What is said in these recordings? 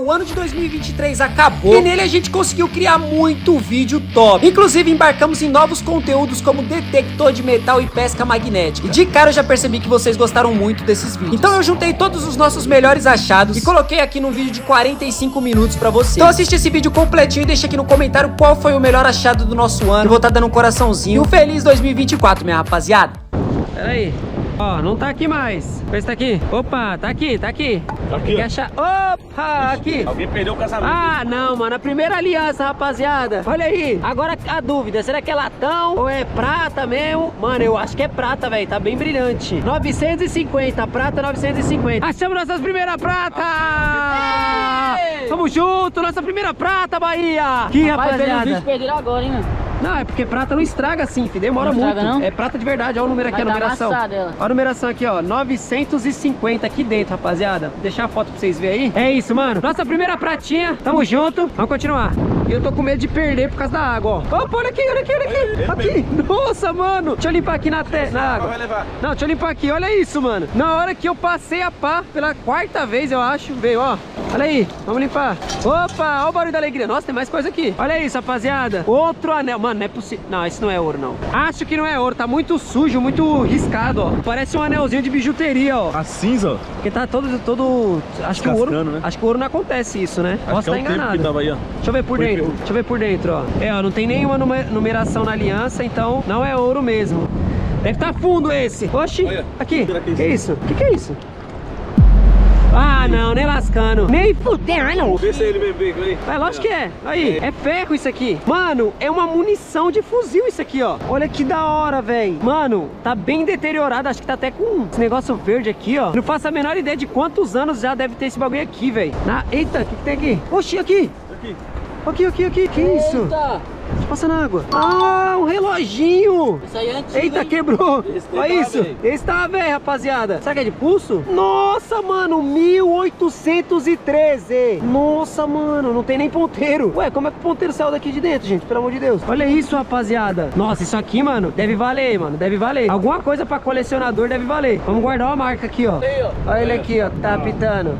O ano de 2023 acabou e nele a gente conseguiu criar muito vídeo top. Inclusive embarcamos em novos conteúdos como detector de metal e pesca magnética. E de cara eu já percebi que vocês gostaram muito desses vídeos. Então eu juntei todos os nossos melhores achados e coloquei aqui num vídeo de 45 minutos pra vocês. Então assiste esse vídeo completinho e deixa aqui no comentário qual foi o melhor achado do nosso ano. Eu vou estar tá dando um coraçãozinho. E um feliz 2024, minha rapaziada. Pera aí. Ó, não tá aqui mais. Vê se tá aqui. Opa, tá aqui, tá aqui. Tá aqui, Quer achar? Opa, aqui. Alguém perdeu o casamento. Ah, não, mano. A primeira aliança, rapaziada. Olha aí. Agora a dúvida, será que é latão ou é prata mesmo? Mano, eu acho que é prata, velho. Tá bem brilhante. 950, prata 950. Achamos nossas primeiras prata! Tamo junto, nossa primeira prata, Bahia! Que rapaziada. Perderam agora, hein, mano? Não, é porque prata não estraga assim, filho. Demora Não muito. estraga, não? É prata de verdade. Olha o número aqui, Vai a dar numeração. Olha numeração aqui, ó. 950 aqui dentro, rapaziada. Vou deixar a foto pra vocês verem aí. É isso, mano. Nossa primeira pratinha. Tamo junto. Vamos continuar. E eu tô com medo de perder por causa da água, ó. Opa, olha aqui, olha aqui, olha aqui. Aqui. Nossa, mano. Deixa eu limpar aqui na, te... na água. Vai levar. Não, deixa eu limpar aqui. Olha isso, mano. Na hora que eu passei a pá pela quarta vez, eu acho. Veio, ó. Olha aí. Vamos limpar. Opa, olha o barulho da alegria. Nossa, tem mais coisa aqui. Olha isso, rapaziada. Outro anel. Mano, não é possível. Não, esse não é ouro, não. Acho que não é ouro. Tá muito sujo, muito riscado, ó. Parece um anelzinho de bijuteria, ó. A cinza, ó. Porque tá todo, todo... Acho que o ouro... Né? Acho que o ouro não acontece isso, né? Acho Posso que é estar o tempo enganado. que tava aí, ó. Deixa eu ver por Foi dentro. Pelo- Deixa eu ver por dentro, ó. É, ó, não tem nenhuma nume- numeração na aliança, então não é ouro mesmo. Deve estar fundo esse. Oxi, Olha, aqui. que é Que isso? Que que é isso? Ah, não, nem lascando. Nem fudendo. Vê se é ele mesmo veio aí. É lógico que é. Aí, é ferro isso aqui. Mano, é uma munição de fuzil isso aqui, ó. Olha que da hora, velho. Mano, tá bem deteriorado. Acho que tá até com esse negócio verde aqui, ó. Não faço a menor ideia de quantos anos já deve ter esse bagulho aqui, velho. Na... Eita, o que, que tem aqui? Oxi, aqui. Aqui. Aqui, aqui, aqui. Que isso? Eita! Deixa eu passar na água. Ah, um reloginho. Isso aí é antigo, Eita, hein? quebrou. Esse Olha tá isso. velho. Esse tá velho, rapaziada. Será que é de pulso? Nossa, mano, 1813. Nossa, mano, não tem nem ponteiro. Ué, como é que o ponteiro saiu daqui de dentro, gente? Pelo amor de Deus. Olha isso, rapaziada. Nossa, isso aqui, mano, deve valer, mano. Deve valer. Alguma coisa pra colecionador deve valer. Vamos guardar uma marca aqui, ó. Olha ele aqui, ó. Tá apitando.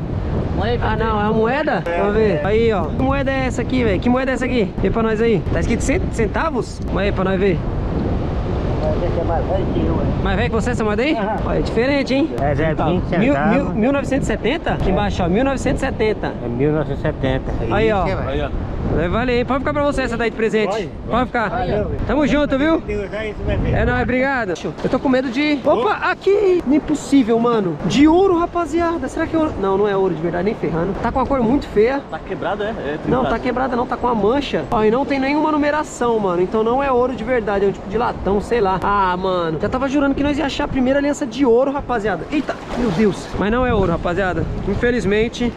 Ah, não, é uma moeda? Vamos ver. Aí, ó. Que moeda é essa aqui, velho? Que moeda é essa aqui? Vê pra nós aí. Tá escrito cent- centavos? Vamos aí pra nós ver. Mais velho que você essa moeda aí? Olha, é diferente, hein? É, é 20 Mil, centavos. mil, 1970? Aqui embaixo, ó. 1970. É 1970. Aí, ó. Aí, ó. Vai valer, hein? Pode ficar pra você essa daí de presente. Pode ficar. Valeu. Tamo junto, viu? Isso, vai ver. É nóis, obrigado. Eu tô com medo de... Opa, aqui! Impossível, mano. De ouro, rapaziada. Será que é ouro? Não, não é ouro de verdade, nem ferrando. Tá com uma cor muito feia. Tá quebrado, é? é Não, tá quebrada não, tá com uma mancha. Ó, e não tem nenhuma numeração, mano. Então não é ouro de verdade, é um tipo de latão, sei lá. Ah, mano, já tava jurando que nós ia achar a primeira aliança de ouro, rapaziada. Eita, meu Deus. Mas não é ouro, rapaziada. Infelizmente.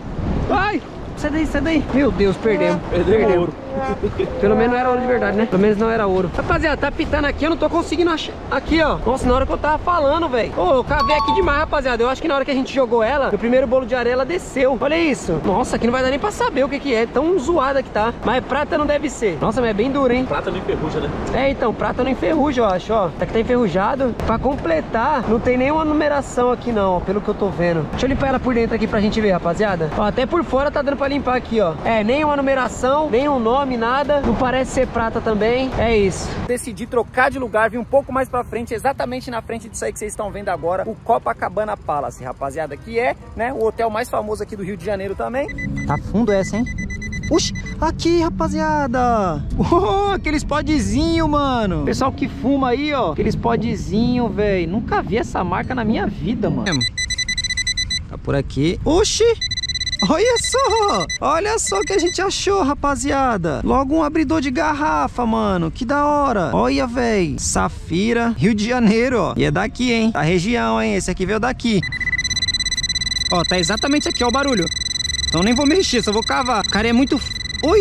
Ai! Sai daí, sai daí. Meu Deus, perdemos. Perdemos o ouro. Pelo menos não era ouro de verdade, né? Pelo menos não era ouro. Rapaziada, tá pitando aqui, eu não tô conseguindo achar. Aqui, ó. Nossa, na hora que eu tava falando, velho. Ô, eu cavei aqui demais, rapaziada. Eu acho que na hora que a gente jogou ela, o primeiro bolo de areia, ela desceu. Olha isso. Nossa, aqui não vai dar nem pra saber o que que é. Tão zoada que tá. Mas prata não deve ser. Nossa, mas é bem duro, hein? Prata não enferruja, né? É, então, prata não enferruja, eu acho, ó. Tá que tá enferrujado. Pra completar, não tem nenhuma numeração aqui não, ó, pelo que eu tô vendo. Deixa eu limpar ela por dentro aqui pra gente ver, rapaziada. Ó, até por fora tá dando pra limpar aqui, ó. É, nenhuma numeração, nenhum nome, nada. Não parece ser prata também. É isso. Decidi trocar de lugar, vim um pouco mais pra frente, exatamente na frente disso aí que vocês estão vendo agora, o Copacabana Palace, rapaziada, que é, né, o hotel mais famoso aqui do Rio de Janeiro também. Tá fundo essa, hein? Oxi, aqui, rapaziada. Oh, aqueles podzinho, mano. Pessoal que fuma aí, ó. Aqueles podzinho, velho. Nunca vi essa marca na minha vida, mano. Tá por aqui. Oxi. Olha só! Olha só o que a gente achou, rapaziada. Logo um abridor de garrafa, mano. Que da hora. Olha, véi. Safira, Rio de Janeiro, ó. E é daqui, hein? Da região, hein? Esse aqui veio daqui. Ó, tá exatamente aqui, ó, o barulho. Então nem vou mexer, só vou cavar. O cara é muito... Oi,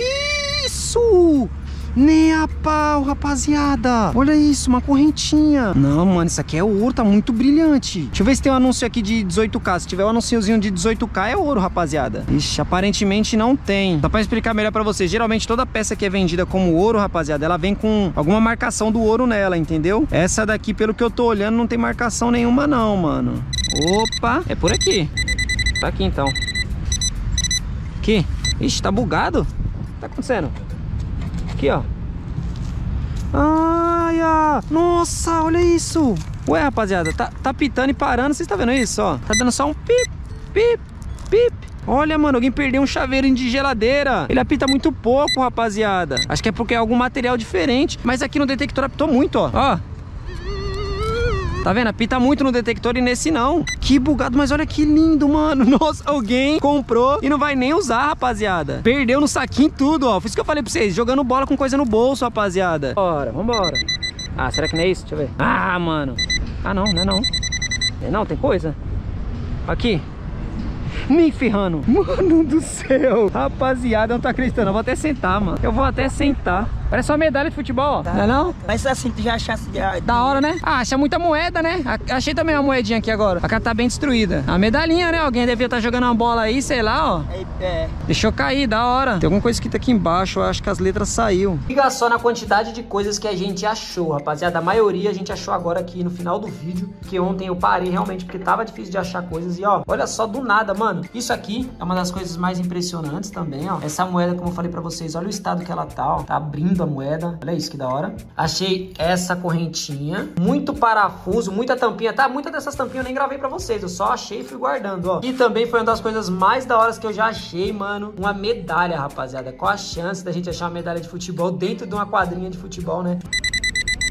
isso! Nem a pau, rapaziada. Olha isso, uma correntinha. Não, mano, isso aqui é ouro, tá muito brilhante. Deixa eu ver se tem um anúncio aqui de 18k. Se tiver um anúnciozinho de 18k, é ouro, rapaziada. Ixi, aparentemente não tem. Só pra explicar melhor pra vocês, geralmente toda peça que é vendida como ouro, rapaziada, ela vem com alguma marcação do ouro nela, entendeu? Essa daqui, pelo que eu tô olhando, não tem marcação nenhuma não, mano. Opa, é por aqui. Tá aqui então. Aqui. Ixi, tá bugado? O que tá acontecendo? Aqui, ó. Ai, ah, nossa, olha isso. Ué, rapaziada, tá, tá pitando e parando. Vocês estão vendo isso, ó? Tá dando só um pip, pip, pip. Olha, mano, alguém perdeu um chaveirinho de geladeira. Ele apita muito pouco, rapaziada. Acho que é porque é algum material diferente. Mas aqui no detector apitou muito, ó. Ó. Tá vendo? Apita muito no detector e nesse não. Que bugado, mas olha que lindo, mano. Nossa, alguém comprou e não vai nem usar, rapaziada. Perdeu no saquinho tudo, ó. Foi isso que eu falei pra vocês. Jogando bola com coisa no bolso, rapaziada. Bora, vambora. Ah, será que não é isso? Deixa eu ver. Ah, mano. Ah, não, não é não. É não, tem coisa. Aqui. Nem ferrando. Mano do céu. Rapaziada, eu não tô acreditando. Eu vou até sentar, mano. Eu vou até sentar. Parece uma medalha de futebol, ó. Não é não? Mas assim, tu já achasse já... Da hora, né? Ah, acha muita moeda, né? Achei também uma moedinha aqui agora. A cara tá bem destruída. A medalhinha, né? Alguém devia estar jogando uma bola aí, sei lá, ó. É, é. Deixou cair, da hora. Tem alguma coisa escrita aqui embaixo, eu acho que as letras saiu. Liga só na quantidade de coisas que a gente achou, rapaziada. A maioria a gente achou agora aqui no final do vídeo. Que ontem eu parei realmente porque tava difícil de achar coisas. E ó, olha só, do nada, mano. Isso aqui é uma das coisas mais impressionantes também, ó. Essa moeda, como eu falei pra vocês, olha o estado que ela tá, ó. Tá abrindo moeda. Olha isso que da hora. Achei essa correntinha. Muito parafuso, muita tampinha. Tá, muitas dessas tampinhas eu nem gravei pra vocês. Eu só achei e fui guardando, ó. E também foi uma das coisas mais da hora que eu já achei, mano. Uma medalha, rapaziada. Qual a chance da gente achar uma medalha de futebol dentro de uma quadrinha de futebol, né?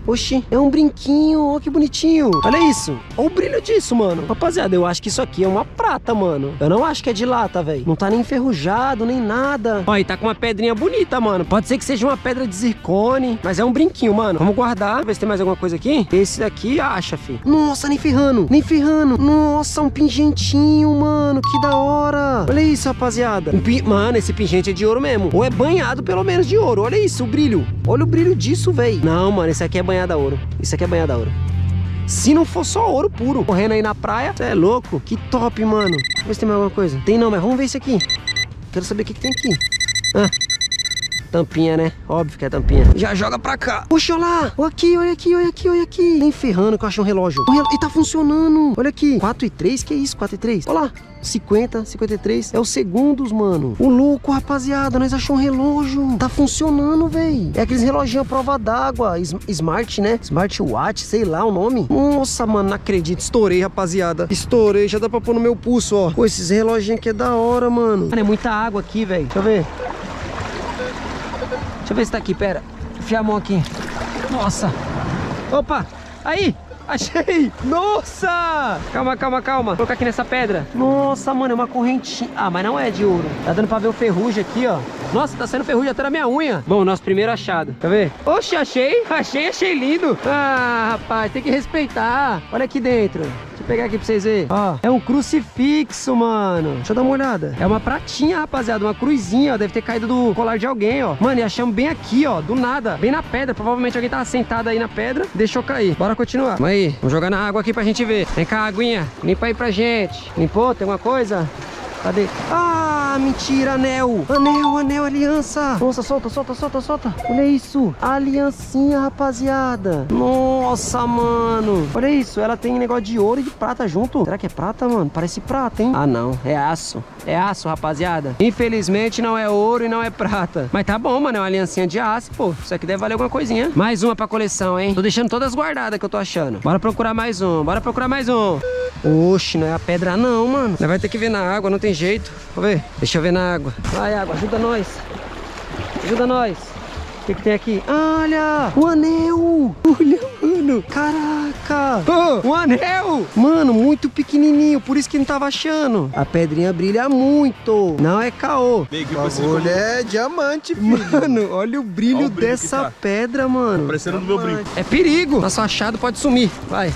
Oxi, é um brinquinho, ó que bonitinho. Olha isso, olha o brilho disso, mano. Rapaziada, eu acho que isso aqui é uma prata, mano. Eu não acho que é de lata, velho. Não tá nem enferrujado, nem nada. Ó, e tá com uma pedrinha bonita, mano. Pode ser que seja uma pedra de zircone, mas é um brinquinho, mano. Vamos guardar, ver se tem mais alguma coisa aqui. Esse daqui, acha, fi. Nossa, nem ferrando, nem ferrando. Nossa, um pingentinho, mano. Que da hora. Olha isso, rapaziada. Um pin... Mano, esse pingente é de ouro mesmo. Ou é banhado pelo menos de ouro. Olha isso, o brilho. Olha o brilho disso, velho. Não, mano, esse aqui é banhado a ouro. Isso aqui é banhado a ouro. Se não for só ouro puro. Correndo aí na praia, você é louco. Que top, mano. Eu ver se tem mais alguma coisa. Tem não, mas vamos ver isso aqui. Quero saber o que, que tem aqui. Ah, tampinha, né? Óbvio que é tampinha. Já joga pra cá. Puxa, olha lá. Aqui, olha aqui, olha aqui, olha aqui. Nem ferrando que eu achei um relógio. Relo- E tá funcionando. Olha aqui. 4 e 3, que isso? 4 e 3? Olha lá. 50, 53. É os segundos, mano. O louco, rapaziada. Nós achamos um relógio. Tá funcionando, véi. É aqueles reloginhos à prova d'água. Smart, né? Smartwatch, sei lá o nome. Nossa, mano, não acredito. Estourei, rapaziada. Estourei. Já dá pra pôr no meu pulso, ó. Pô, esses reloginhos aqui é da hora, mano. Mano, é muita água aqui, velho. Deixa eu ver. Deixa eu ver se tá aqui, pera. Enfiar a mão aqui. Nossa. Opa, aí. Achei! Nossa! Calma, calma, calma. Vou colocar aqui nessa pedra. Nossa, mano, é uma correntinha. Ah, mas não é de ouro. Tá dando pra ver o ferrugem aqui, ó. Nossa, tá saindo ferrugem até na minha unha. Bom, nosso primeiro achado. Quer ver? Oxe, achei. Achei, achei lindo. Ah, rapaz, tem que respeitar. Olha aqui dentro. Deixa eu pegar aqui pra vocês verem. Ó, é um crucifixo, mano. Deixa eu dar uma olhada. É uma pratinha, rapaziada. Uma cruzinha, ó. Deve ter caído do colar de alguém, ó. Mano, e achamos bem aqui, ó. Do nada. Bem na pedra. Provavelmente alguém tava sentado aí na pedra. Deixou cair. Bora continuar. Vamos aí. Vamos jogar na água aqui pra gente ver. Vem cá, aguinha. Limpa aí pra gente. Limpou? Tem alguma coisa? Cadê? Ah, mentira, anel. Anel, anel, aliança. Nossa, solta, solta, solta, solta. Olha isso. Aliancinha, rapaziada. Nossa, mano. Olha isso. Ela tem negócio de ouro e de prata junto. Será que é prata, mano? Parece prata, hein? Ah, não. É aço. É aço, rapaziada. Infelizmente não é ouro e não é prata. Mas tá bom, mano. É uma aliancinha de aço, pô. Isso aqui deve valer alguma coisinha. Mais uma pra coleção, hein? Tô deixando todas guardadas que eu tô achando. Bora procurar mais um. Bora procurar mais um. Oxe, não é a pedra não, mano. Vai ter que ver na água, não tem jeito. Vou ver. Deixa eu ver na água. Vai, água, ajuda nós. Ajuda nós. O que, que tem aqui? Olha! O anel! Olha, mano! Caraca! Oh, um anel! Mano, muito pequenininho, por isso que não tava achando. A pedrinha brilha muito. Não é caô. Bagulho é diamante, filho. Mano, olha o brilho Olha o brilho dessa tá. pedra, mano. Parecendo no meu brinco. É perigo. Nosso achado pode sumir. Vai.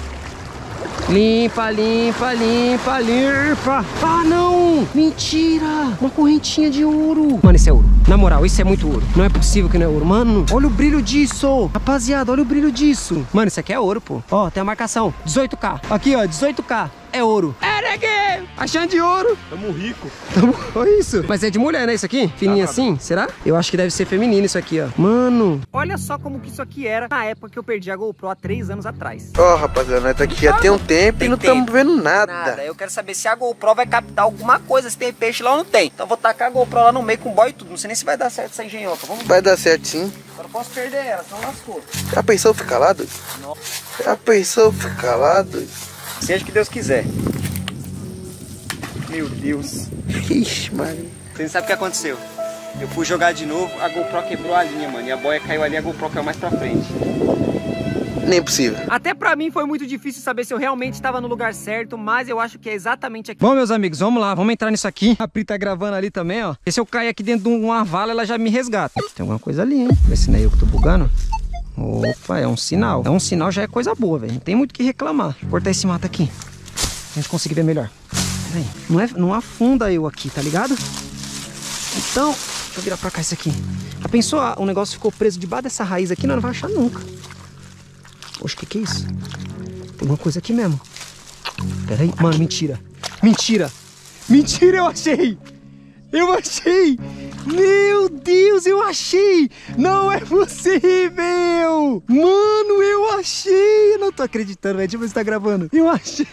Limpa, limpa, limpa, limpa. Ah, não! Mentira! Uma correntinha de ouro. Mano, isso é ouro. Na moral, isso é muito ouro. Não é possível que não é ouro. Mano, olha o brilho disso. Rapaziada, olha o brilho disso. Mano, isso aqui é ouro, pô. Ó, tem a marcação. 18K. Aqui, ó, 18K. É ouro. É, neguinho! Achando de ouro. Tamo rico. Tamo... Olha isso. Mas é de mulher, né, isso aqui? Fininho assim? Será? Eu acho que deve ser feminino isso aqui, ó. Mano. Olha só como que isso aqui era na época que eu perdi a GoPro há três anos atrás. Ó, rapaziada, nós tá aqui já tem um tempo Tem e não estamos vendo nada. Nada. Eu quero saber se a GoPro vai captar alguma coisa, se tem peixe lá ou não tem. Então eu vou tacar a GoPro lá no meio com boy e tudo. Não sei nem se vai dar certo essa engenhoca. Vamos ver. Vai dar certo sim. Agora eu posso perder ela, senão lascou. Já pensou ficar lá, doido? Já pensou ficar lá, doido? Seja o que Deus quiser. Meu Deus. Ixi, mano. Você não sabe o que aconteceu? Eu fui jogar de novo, a GoPro quebrou a linha, mano. E a boia caiu ali, a GoPro caiu mais pra frente. Nem possível. Até pra mim foi muito difícil saber se eu realmente estava no lugar certo, mas eu acho que é exatamente aqui. Bom, meus amigos, vamos lá, vamos entrar nisso aqui. A Pri tá gravando ali também, ó. E se eu cair aqui dentro de uma vala, ela já me resgata. Tem alguma coisa ali, hein? Vê se não é eu que tô bugando. Opa, é um sinal. É um sinal, já é coisa boa, velho. Não tem muito o que reclamar. Eu cortar esse mato aqui. Pra gente conseguir ver melhor. Pera aí. Não, é, não afunda eu aqui, tá ligado? Então, deixa eu virar pra cá isso aqui. Já pensou, ah, o negócio ficou preso debaixo dessa raiz aqui, nós não vai achar nunca. Oxe, o que que é isso? Tem alguma coisa aqui mesmo. Pera aí. Mano, mentira. Mentira. Mentira, eu achei. Eu achei. Meu Deus, eu achei. Não é possível. Mano, eu achei. Eu não tô acreditando, velho. Deixa eu ver se tá gravando. Eu achei.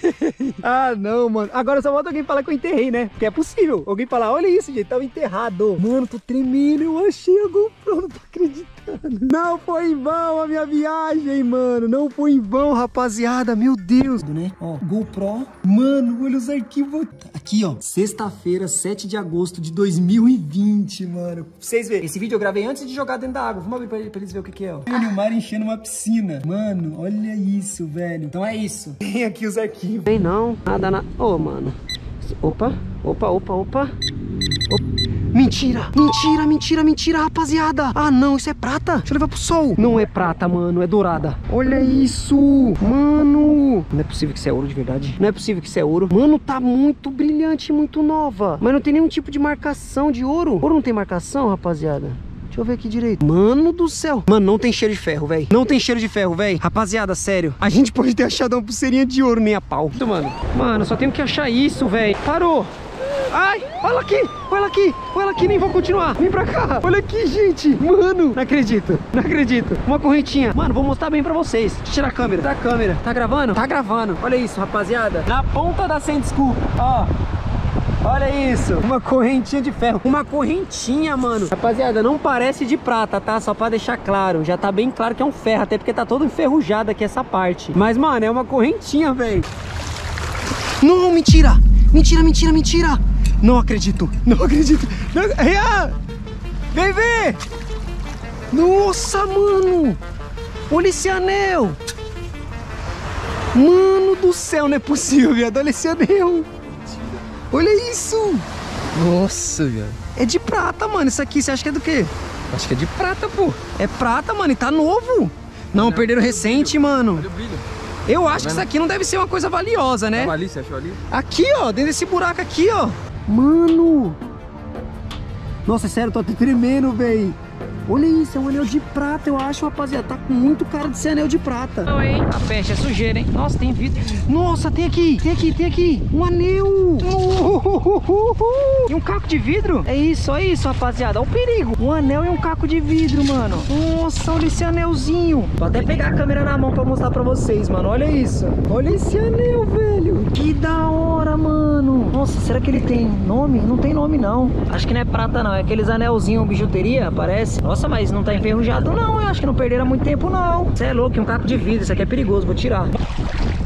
Ah, não, mano. Agora só falta alguém falar que eu enterrei, né? Porque é possível. Alguém falar, olha isso, gente. Tava enterrado. Mano, tô tremendo. Eu achei a GoPro. Não tô acreditando. Não foi em vão a minha viagem, mano. Não foi em vão, rapaziada. Meu Deus. Né? Ó, GoPro. Mano, olha os arquivos. Aqui, ó. Sexta-feira, 7 de agosto de 2020, mano. Pra vocês verem. Esse vídeo eu gravei antes de jogar dentro da água. Vamos abrir pra, pra eles verem o que, que é, ó. Olha o mar enchendo uma piscina. Mano, olha isso, velho. Então é isso. Tem aqui os arquivos. Tem não. Nada, nada. Ô, mano. Opa, opa, opa, opa. Mentira, mentira, mentira, mentira, rapaziada. Ah, não, isso é prata. Deixa eu levar pro sol. Não é prata, mano, é dourada. Olha isso, mano. Não é possível que isso é ouro de verdade. Não é possível que isso é ouro. Mano, tá muito brilhante, muito nova. Mas não tem nenhum tipo de marcação de ouro. Ouro não tem marcação, rapaziada. Deixa eu ver aqui direito. Mano do céu. Mano, não tem cheiro de ferro, velho. Não tem cheiro de ferro, velho. Rapaziada, sério. A gente pode ter achado uma pulseirinha de ouro nem a pau. Mano, mano, só tenho que achar isso, velho. Parou. Ai, olha aqui, olha aqui, olha aqui, nem vou continuar. Vem pra cá. Olha aqui, gente. Mano, não acredito, não acredito. Uma correntinha. Mano, vou mostrar bem pra vocês. Deixa eu tirar a câmera. Tá a câmera. Tá gravando? Tá gravando. Olha isso, rapaziada. Na ponta da Sand School, ó. Olha isso, uma correntinha de ferro Uma correntinha, mano Rapaziada, não parece de prata, tá? Só pra deixar claro Já tá bem claro que é um ferro Até porque tá todo enferrujado aqui essa parte Mas, mano, é uma correntinha, velho Não, mentira Mentira, mentira, mentira Não acredito, não acredito não... Rian! Vem ver Nossa, mano Olha esse anel Mano do céu, não é possível, viado Olha esse anel Olha isso! Nossa, velho. É de prata, mano. Isso aqui, você acha que é do quê? Acho que é de prata, pô. É prata, mano. E tá novo. Não, perderam recente, mano. Olha o brilho. Eu acho que isso aqui não deve ser uma coisa valiosa, né? Tava ali, você achou ali? Aqui, ó. Dentro desse buraco aqui, ó. Mano. Nossa, é sério, tô até tremendo, velho. Olha isso, é um anel de prata, eu acho, rapaziada. Tá com muito cara de ser anel de prata. Não, hein? A peste é sujeira, hein? Nossa, tem vidro. Nossa, tem aqui, tem aqui, tem aqui. Um anel. E um caco de vidro? É isso, é isso, rapaziada. Olha o perigo. Um anel e um caco de vidro, mano. Nossa, olha esse anelzinho. Vou até pegar a câmera na mão pra mostrar pra vocês, mano. Olha isso. Olha esse anel, velho. Que da hora, mano. Nossa, será que ele tem nome? Não tem nome, não. Acho que não é prata, não. É aqueles anelzinhos bijuteria, parece. Nossa, mas não tá enferrujado, não. Eu acho que não perderam muito tempo, não. Você é louco, um caco de vidro. Isso aqui é perigoso. Vou tirar.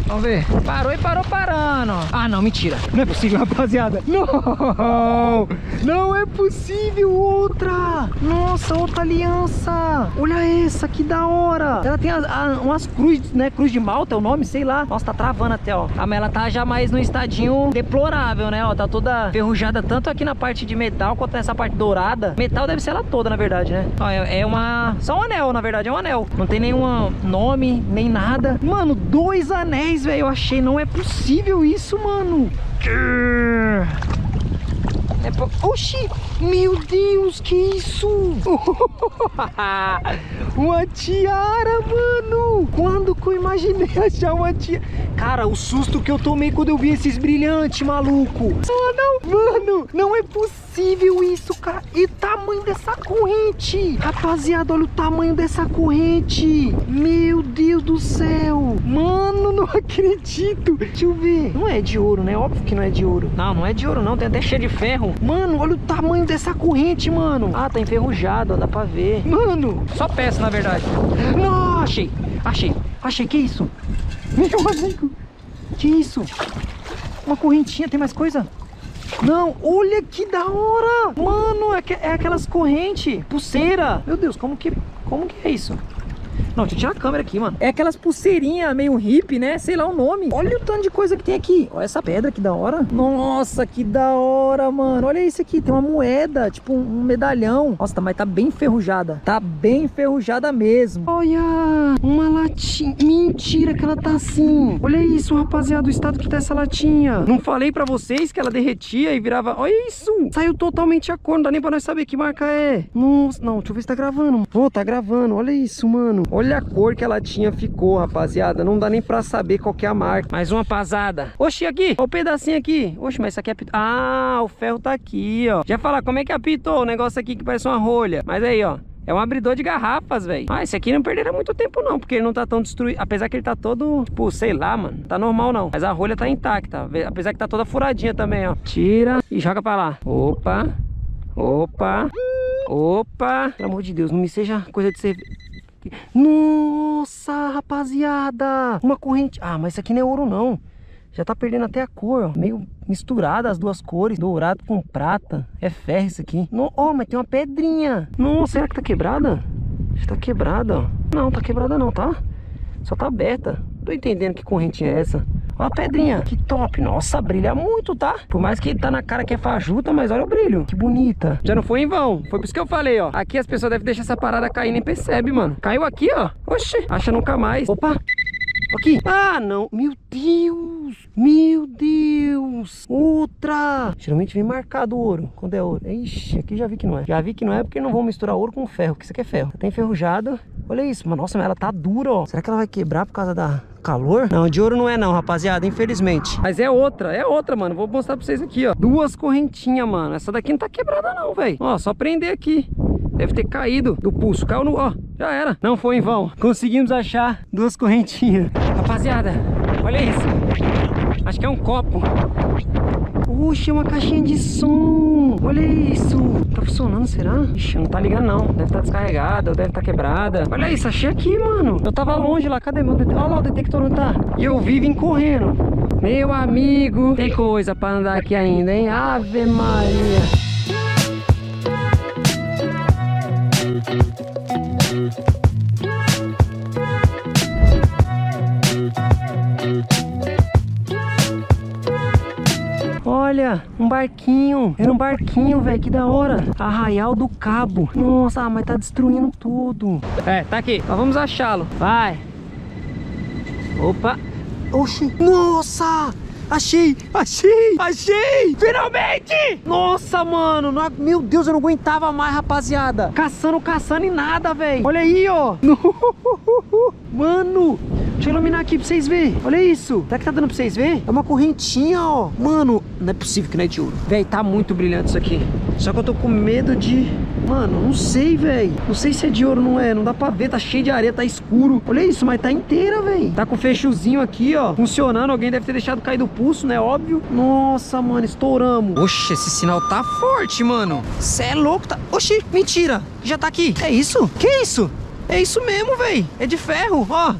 Vamos ver. Parou e parou parando. Ah, não, mentira. Não é possível, rapaziada. Não! Não é possível outra! Nossa, outra aliança! Olha essa, que da hora! Ela tem as- a- umas cruzes, né? Cruz de malta é o nome, sei lá. Nossa, tá travando até, ó. Ah, mas ela tá já mais no estadinho deplorável, né? Ó, tá toda ferrujada tanto aqui na parte de metal quanto nessa parte dourada. Metal deve ser ela toda, na verdade, né? Ó, é, é uma... Só um anel, na verdade, é um anel. Não tem nenhum nome, nem nada. Mano, dois anéis, velho. Eu achei, não é possível isso, mano. É pra... Oxi! Meu Deus, que isso? uma tiara, mano! Quando que eu imaginei achar uma tiara? Cara, o susto que eu tomei quando eu vi esses brilhantes, maluco! Não! Mano, não é possível isso, cara! E o tamanho dessa corrente! Rapaziada, olha o tamanho dessa corrente! Meu Deus do céu! Mano, não acredito! Deixa eu ver. Não é de ouro, né? Óbvio que não é de ouro. Não, não é de ouro, não. Tem até cheio de ferro. Mano, olha o tamanho dessa corrente, mano. Ah, tá enferrujado, ó, dá pra ver. Mano, só peça, na verdade. Não, achei. Achei. Achei. Que isso? Meu amigo. Que isso? Uma correntinha. Tem mais coisa? Não, olha que da hora. Mano, é, que- é aquelas correntes. Pulseira. Meu Deus, como que... Como que é isso? Não, deixa eu tirar a câmera aqui, mano. É aquelas pulseirinhas meio hippie, né? Sei lá o nome. Olha o tanto de coisa que tem aqui. Olha essa pedra, que da hora. Nossa, que da hora, mano. Olha isso aqui. Tem uma moeda, tipo um medalhão. Nossa, tá- mas tá bem enferrujada. Tá bem enferrujada mesmo. Olha, uma latinha. Mentira que ela tá assim. Olha isso, rapaziada, o estado que tá essa latinha. Não falei pra vocês que ela derretia e virava... Olha isso. Saiu totalmente a cor. Não dá nem pra nós saber que marca é. Nossa, não, deixa eu ver se tá gravando. Pô, tá gravando. Olha isso, mano. Olha a cor que a latinha ficou, rapaziada. Não dá nem pra saber qual que é a marca. Mais uma pasada. Oxi, aqui. Olha o pedacinho aqui. Oxi, mas isso aqui é... Ah, o ferro tá aqui, ó. Já falar, como é que apitou o negócio aqui que parece uma rolha? Mas aí, ó. É um abridor de garrafas, velho. Ah, esse aqui não perderá muito tempo não, porque ele não tá tão destruído. Apesar que ele tá todo, tipo, sei lá, mano. Tá normal não. Mas a rolha tá intacta. Apesar que tá toda furadinha também, ó. Tira e joga pra lá. Opa. Opa. Opa. Pelo amor de Deus, não me seja coisa de cerveja. Nossa, rapaziada. Uma corrente. Ah, mas isso aqui não é ouro não. Já tá perdendo até a cor, ó. Meio misturada as duas cores. Dourado com prata. É ferro isso aqui. No... Oh, mas tem uma pedrinha. Nossa, será que tá quebrada? Que tá quebrada, ó. Não, tá quebrada não, tá? Só tá aberta. Tô entendendo que corrente é essa. Olha a pedrinha. Que top. Nossa, brilha muito, tá? Por mais que tá na cara que é fajuta, mas olha o brilho. Que bonita. Já não foi em vão. Foi por isso que eu falei, ó. Aqui as pessoas devem deixar essa parada cair nem percebe, mano. Caiu aqui, ó. Oxi. Acha nunca mais. Opa. Aqui. Ah, não. Meu Deus. Meu Deus. Outra. Geralmente vem marcado ouro. Quando é ouro. Ixi, aqui já vi que não é. Já vi que não é porque não vão misturar ouro com ferro. Porque isso aqui é ferro. Tá enferrujado. Olha isso. Mas nossa, ela tá dura, ó. Será que ela vai quebrar por causa da calor? Não, de ouro não é não, rapaziada. Infelizmente. Mas é outra. É outra, mano. Vou mostrar pra vocês aqui, ó. Duas correntinhas, mano. Essa daqui não tá quebrada não, velho. Ó, só prender aqui. Deve ter caído do pulso. Caiu no... Ó, já era. Não foi em vão. Conseguimos achar duas correntinhas. Rapaziada, olha isso. Acho que é um copo. Puxa, é uma caixinha de som. Olha isso. Tá funcionando, será? Ixi, não tá ligando não. Deve estar descarregada, ou deve estar quebrada. Olha isso, achei aqui, mano. Eu tava longe lá. Cadê meu detector? Olha lá o detector não tá. E eu vi vim correndo. Meu amigo. Tem coisa pra andar aqui ainda, hein? Ave Maria. Olha, um barquinho. Era um barquinho, velho. Que da hora. Arraial do Cabo. Nossa, mas tá destruindo tudo. É, tá aqui. Nós vamos achá-lo. Vai. Opa. Oxi. Nossa! Achei! Achei! Achei! Finalmente! Nossa, mano! não- meu Deus, eu não aguentava mais, rapaziada. Caçando, caçando e nada, velho. Olha aí, ó. Mano, deixa eu iluminar aqui pra vocês verem. Olha isso. Será que tá dando pra vocês verem? É uma correntinha, ó. Mano, não é possível que não é de ouro. Véi, tá muito brilhante isso aqui. Só que eu tô com medo de... Mano, não sei, velho. Não sei se é de ouro ou não é. Não dá pra ver. Tá cheio de areia, tá escuro. Olha isso, mas tá inteira, velho. Tá com fechozinho aqui, ó. Funcionando. Alguém deve ter deixado cair do pulso, né? Óbvio. Nossa, mano, estouramos. Oxe, esse sinal tá forte, mano. Cê é louco, tá... Oxi, mentira. Já tá aqui. É isso? Que isso? É isso mesmo, velho. É de ferro, ó.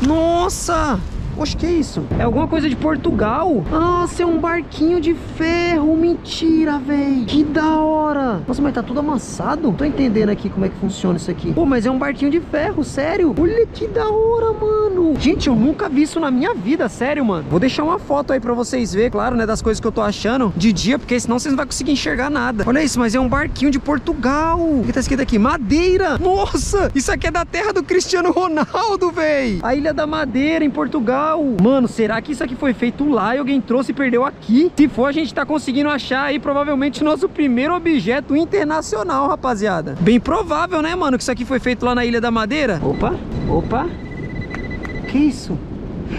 Nossa! Oxe, que isso? É alguma coisa de Portugal? Nossa, é um barquinho de ferro. Mentira, velho. Que da hora. Nossa, mas tá tudo amassado. Tô entendendo aqui como é que funciona isso aqui. Pô, mas é um barquinho de ferro, sério. Olha que da hora, mano. Gente, eu nunca vi isso na minha vida, sério, mano. Vou deixar uma foto aí pra vocês verem, claro, né, das coisas que eu tô achando de dia, porque senão vocês não vão conseguir enxergar nada. Olha isso, mas é um barquinho de Portugal. O que tá escrito aqui? Madeira. Nossa, isso aqui é da terra do Cristiano Ronaldo, véi. A Ilha da Madeira, em Portugal. Mano, será que isso aqui foi feito lá e alguém trouxe e perdeu aqui? Se for, a gente tá conseguindo achar aí provavelmente nosso primeiro objeto internacional, rapaziada. Bem provável, né, mano, que isso aqui foi feito lá na Ilha da Madeira. Opa, opa. Que isso?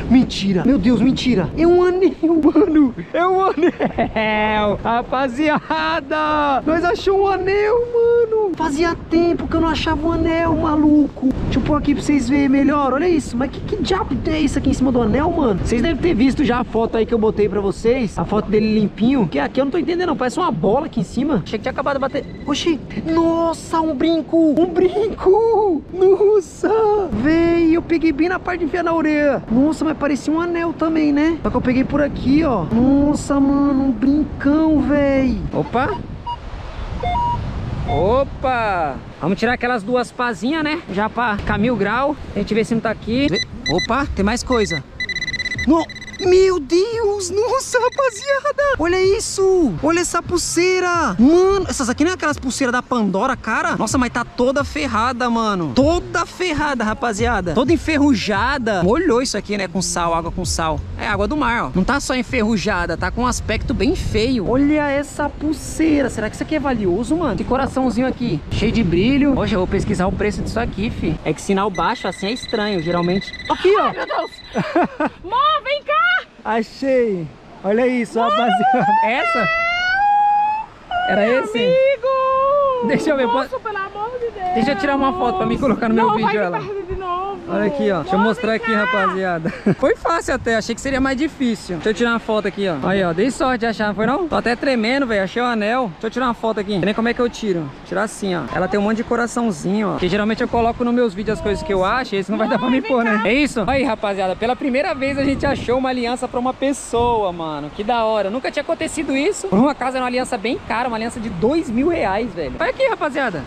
Mentira, meu Deus, mentira É um anel, mano É um anel Rapaziada Nós achamos um anel, mano Fazia tempo que eu não achava um anel, maluco eu pôr aqui pra vocês verem melhor. Olha isso, mas que, que diabo é isso aqui em cima do anel, mano? Vocês devem ter visto já a foto aí que eu botei pra vocês A foto dele limpinho. Que aqui eu não tô entendendo não, parece uma bola aqui em cima. Achei que tinha acabado de bater. Oxi, nossa, um brinco. Um brinco. Nossa. Veio, eu peguei bem na parte de enfiar na orelha. Nossa, mas parecia um anel também, né? Só que eu peguei por aqui, ó. Nossa, mano, um brincão, véi. Opa Opa! Vamos tirar aquelas duas pazinhas, né? Já pra mil grau. A gente vê se não tá aqui. Opa, tem mais coisa. No... Meu Deus! Nossa, rapaziada! Olha isso! Olha essa pulseira! Mano, essas aqui não é aquelas pulseiras da Pandora, cara? Nossa, mas tá toda ferrada, mano. Toda ferrada, rapaziada. Toda enferrujada. Molhou isso aqui, né? Com sal, água com sal. É água do mar, ó. Não tá só enferrujada, tá com um aspecto bem feio. Olha essa pulseira. Será que isso aqui é valioso, mano? Tem coraçãozinho aqui, cheio de brilho. Hoje eu vou pesquisar o preço disso aqui, fi. É que sinal baixo assim é estranho, geralmente. Aqui, ó. Meu Deus! Mó, vem cá! Achei. Olha isso, rapaziada. Essa? Era esse? Amigo! Deixa eu ver, Moço, pode- pelo amor de Deus! Deixa eu tirar uma foto pra mim colocar no meu Não, vídeo vai me ela. Olha aqui, ó. Deixa eu mostrar aqui, rapaziada. Foi fácil até, achei que seria mais difícil. Deixa eu tirar uma foto aqui, ó. Aí, ó. Dei sorte de achar, não foi não? Tô até tremendo, velho. Achei o anel. Deixa eu tirar uma foto aqui. Nem como é que eu tiro. Tirar assim, ó. Ela tem um monte de coraçãozinho, ó. Que geralmente eu coloco nos meus vídeos as coisas que eu acho. Esse não vai dar pra me pôr, né? É isso? Aí, rapaziada. Pela primeira vez a gente achou uma aliança pra uma pessoa, mano. Que da hora. Nunca tinha acontecido isso. Por uma casa era uma aliança bem cara. Uma aliança de dois mil reais, velho. Olha aqui, rapaziada.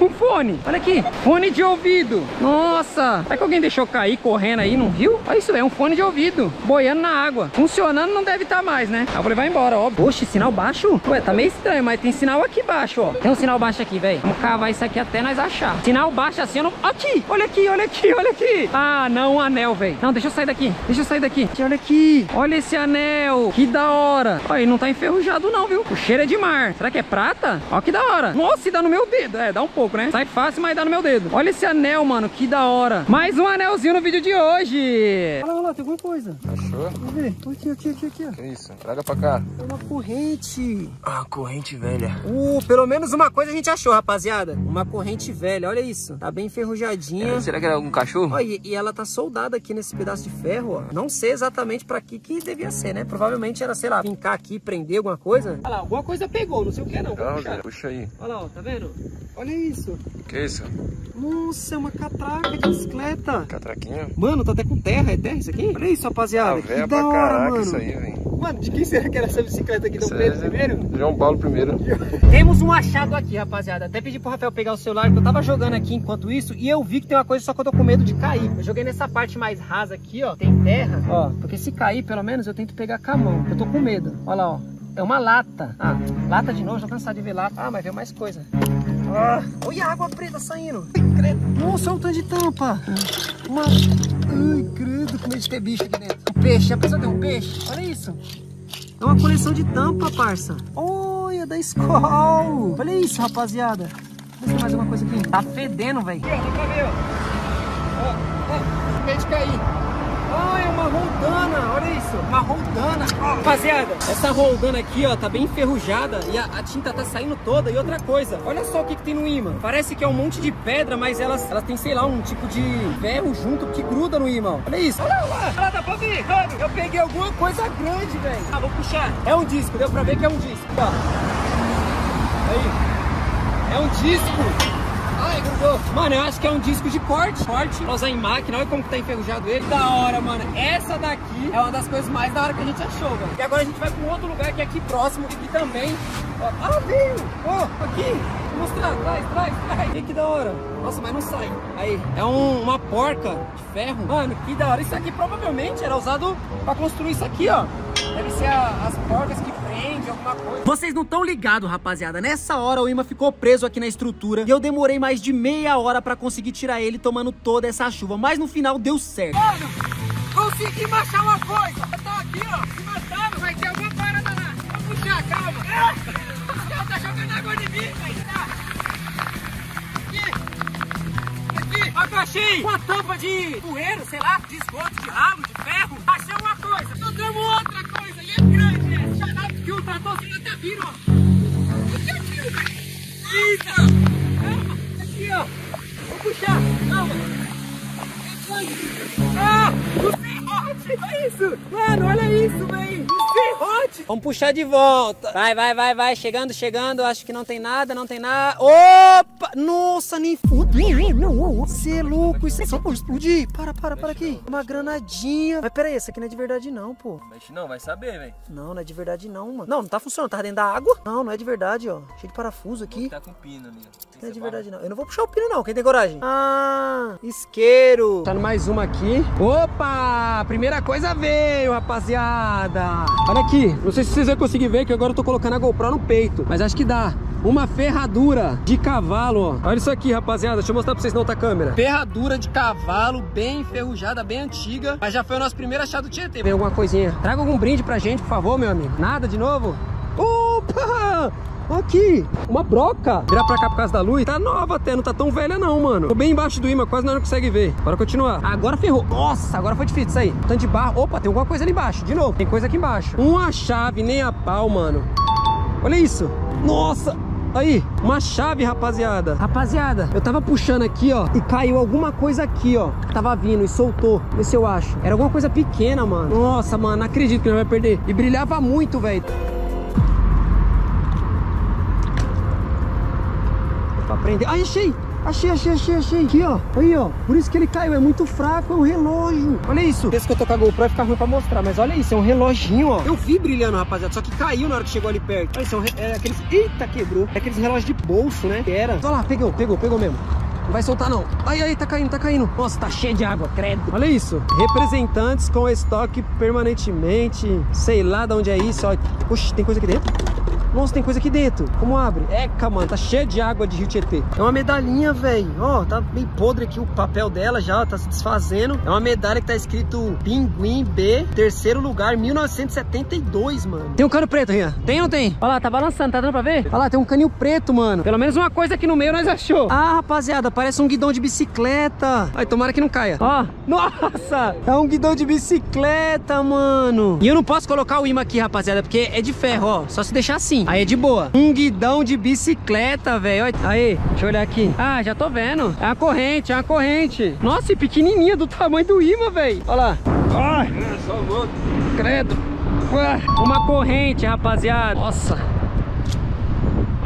Um fone, olha aqui, fone de ouvido. Nossa, será que alguém deixou cair correndo aí, não viu? Olha isso, é um fone de ouvido Boiando na água, funcionando não deve estar mais, né? Eu vou levar embora, óbvio. Oxe, sinal baixo? Ué, tá meio estranho, mas tem sinal aqui baixo, ó. Tem um sinal baixo aqui, velho Vamos cavar isso aqui até nós achar. Sinal baixo assim, eu não... Aqui, olha aqui, olha aqui, olha aqui! Ah, não, um anel, velho Não, deixa eu sair daqui, deixa eu sair daqui. Olha aqui, olha esse anel Que da hora. Olha, ele não tá enferrujado não, viu? O cheiro é de mar. Será que é prata? Olha que da hora. Nossa, e dá no meu dedo. É, dá um pouco, né? Sai fácil, mas dá no meu dedo Olha esse anel, mano, que da hora Mais um anelzinho no vídeo de hoje Olha lá, olha lá, tem alguma coisa Achou? Vamos ver Aqui, aqui, aqui, aqui, Que isso? Traga pra cá. É uma corrente Ah, corrente velha. Uh, pelo menos uma coisa a gente achou, rapaziada Uma corrente velha, olha isso Tá bem enferrujadinha Será que era algum cachorro? Ó, e, e ela tá soldada aqui nesse pedaço de ferro, ó. Não sei exatamente pra que que devia ser, né? Provavelmente era, sei lá, fincar aqui, prender alguma coisa. Olha lá, alguma coisa pegou, não sei o que não. Velho. Puxa aí. Olha lá, ó, tá vendo? Olha isso. Que isso? Nossa, é uma catraca de bicicleta. Catraquinho? Mano, tá até com terra, é terra isso aqui? Olha isso, rapaziada. velha que pra da hora, caraca mano. isso aí, velho. Mano, de quem será que era essa bicicleta aqui? Isso Pedro aí, primeiro? João Paulo primeiro. Temos um achado aqui, rapaziada. Até pedi pro Rafael pegar o celular, que eu tava jogando aqui enquanto isso, e eu vi que tem uma coisa só que eu tô com medo de cair. Eu joguei nessa parte mais rasa aqui, ó. Tem terra, ó. Porque se cair, pelo menos, eu tento pegar com a mão. Eu tô com medo. Olha lá, ó. É uma lata. Ah, lata de novo, já cansado de ver lata. Ah, mas veio mais coisa. Ah, olha a água preta saindo. Ai, credo. Nossa, olha o tanto de tampa. Uma... Ai, credo, com medo de ter bicho aqui dentro. Um peixe, já pensou ter um peixe? Olha isso. É uma coleção de tampa, parça. Olha, da Skol. Olha isso, rapaziada. Se tem mais alguma coisa aqui. Tá fedendo, velho. Aqui, ó, pra ver, ó. Ó, de cair. Ah, é uma roldana, olha isso, uma roldana. Rapaziada, essa roldana aqui, ó, tá bem enferrujada e a, a tinta tá saindo toda. E outra coisa, olha só o que, que tem no imã. Parece que é um monte de pedra, mas elas, elas têm, sei lá, um tipo de ferro junto que gruda no imã. Olha isso. Olha lá, olha lá, pra ver. Olha, Eu peguei alguma coisa grande, velho. Ah, vou puxar. É um disco, deu pra ver que é um disco. Ó. Aí. É um disco. Ai, grudou. Mano, eu acho que é um disco de corte. Corte usar em máquina. Olha como que tá enferrujado ele. Da hora, mano. Essa daqui é uma das coisas mais da hora que a gente achou, velho. E agora a gente vai pra um outro lugar que é aqui próximo. E também... Ó, ah, veio! Ó, Aqui, vou mostrar, traz, traz, traz. Que, que da hora. Nossa, mas não sai. Aí, é um- uma porca de ferro. Mano, que da hora. Isso aqui provavelmente era usado pra construir isso aqui, ó. Deve ser a- as porcas que alguma coisa. Vocês não estão ligados, rapaziada. Nessa hora o imã ficou preso aqui na estrutura e eu demorei mais de meia hora pra conseguir tirar ele tomando toda essa chuva. Mas no final deu certo. Mano, consegui machar uma coisa. Tá aqui, ó, se matando. Vai ter alguma parada lá. Vamos puxar, calma. Os caras tá jogando água em mim, velho. Tá. Aqui. Aqui. Agachei uma tampa de poeiro, sei lá, de esgoto, de ralo, de ferro. Achei uma coisa. Encontramos outra coisa. E é grande, que o tratorzinho até vira, ó. Aqui, aqui. Eita. Calma. Aqui, ó. Vou puxar. Calma. Ah, o serrote! Olha isso! Mano, olha isso, velho! Serrote! Vamos puxar de volta. Vai, vai, vai, vai. Chegando, chegando. Acho que não tem nada, não tem nada. Opa! Nossa, nem fudeu! Você é louco, isso é só por explodir. Para, para, para aqui. Uma granadinha. Mas pera aí, essa aqui não é de verdade não, pô. Mexe não, vai saber, velho. Não, não é de verdade não, mano. Não, não tá funcionando. Tá dentro da água? Não, não é de verdade, ó. Cheio de parafuso aqui. Tá com pino ali, Não é de verdade, não. Eu não vou puxar o pino, não. Quem tem coragem? Ah, isqueiro. Tá mais uma aqui. Opa! Primeira coisa veio, rapaziada. Olha aqui. Não sei se vocês vão conseguir ver, que agora eu tô colocando a GoPro no peito. Mas acho que dá. Uma ferradura de cavalo, ó. Olha isso aqui, rapaziada. Deixa eu mostrar pra vocês na outra câmera. Ferradura de cavalo, bem enferrujada, bem antiga. Mas já foi o nosso primeiro achado do Tietê. Vem alguma coisinha. Traga algum brinde pra gente, por favor, meu amigo. Nada de novo? Opa! Aqui, uma broca. Virar pra cá por causa da luz. Tá nova até, não tá tão velha não, mano. Tô bem embaixo do imã, quase não consegue ver. Bora continuar. Agora ferrou. Nossa, agora foi difícil aí. Tanto de barro. Opa, tem alguma coisa ali embaixo. De novo, tem coisa aqui embaixo. Uma chave, nem a pau, mano. Olha isso. Nossa. Aí, uma chave, rapaziada. Rapaziada, eu tava puxando aqui, ó, e caiu alguma coisa aqui, ó. Tava vindo e soltou. Vê se eu acho. Era alguma coisa pequena, mano. Nossa, mano, não acredito que não vai perder. E brilhava muito, velho. Pra prender. Ai, achei! Achei, achei, achei, achei. Aqui, ó. Aí, ó. Por isso que ele caiu. É muito fraco, é um relógio. Olha isso. Esse que eu tô com a GoPro vai ficar ruim pra mostrar. Mas olha isso, é um reloginho, ó. Eu vi brilhando, rapaziada. Só que caiu na hora que chegou ali perto. Olha isso, é, um re- é aqueles... Eita, quebrou. É aqueles relógios de bolso, né? Que era. Olha lá, pegou, pegou, pegou mesmo. Não vai soltar, não. Ai, ai, tá caindo, tá caindo. Nossa, tá cheio de água, credo. Olha isso. Representantes com estoque permanentemente. Sei lá de onde é isso, ó. Oxi, tem coisa aqui dentro? Nossa, tem coisa aqui dentro. Como abre? Eca, mano, tá cheio de água de Rio Tietê. É uma medalhinha, velho. Ó, tá bem podre aqui o papel dela já, ó, tá se desfazendo. É uma medalha que tá escrito Pinguim B, terceiro lugar, 1972, mano. Tem um cano preto, Rian? Tem ou não tem? Olha lá, tá balançando, tá dando pra ver? Olha lá, tem um caninho preto, mano. Pelo menos uma coisa aqui no meio nós achou. Ah, rapaziada, parece um guidão de bicicleta. Ai, tomara que não caia. Ó, nossa, é um guidão de bicicleta, mano. E eu não posso colocar o imã aqui, rapaziada, porque é de ferro, ó. Só se deixar assim. Aí é de boa. Um guidão de bicicleta, velho. Aí, deixa eu olhar aqui. Ah, já tô vendo. É uma corrente, é uma corrente. Nossa, e pequenininha do tamanho do imã, velho. Olha lá. Ai, credo. Ué, Uma corrente, rapaziada. Nossa.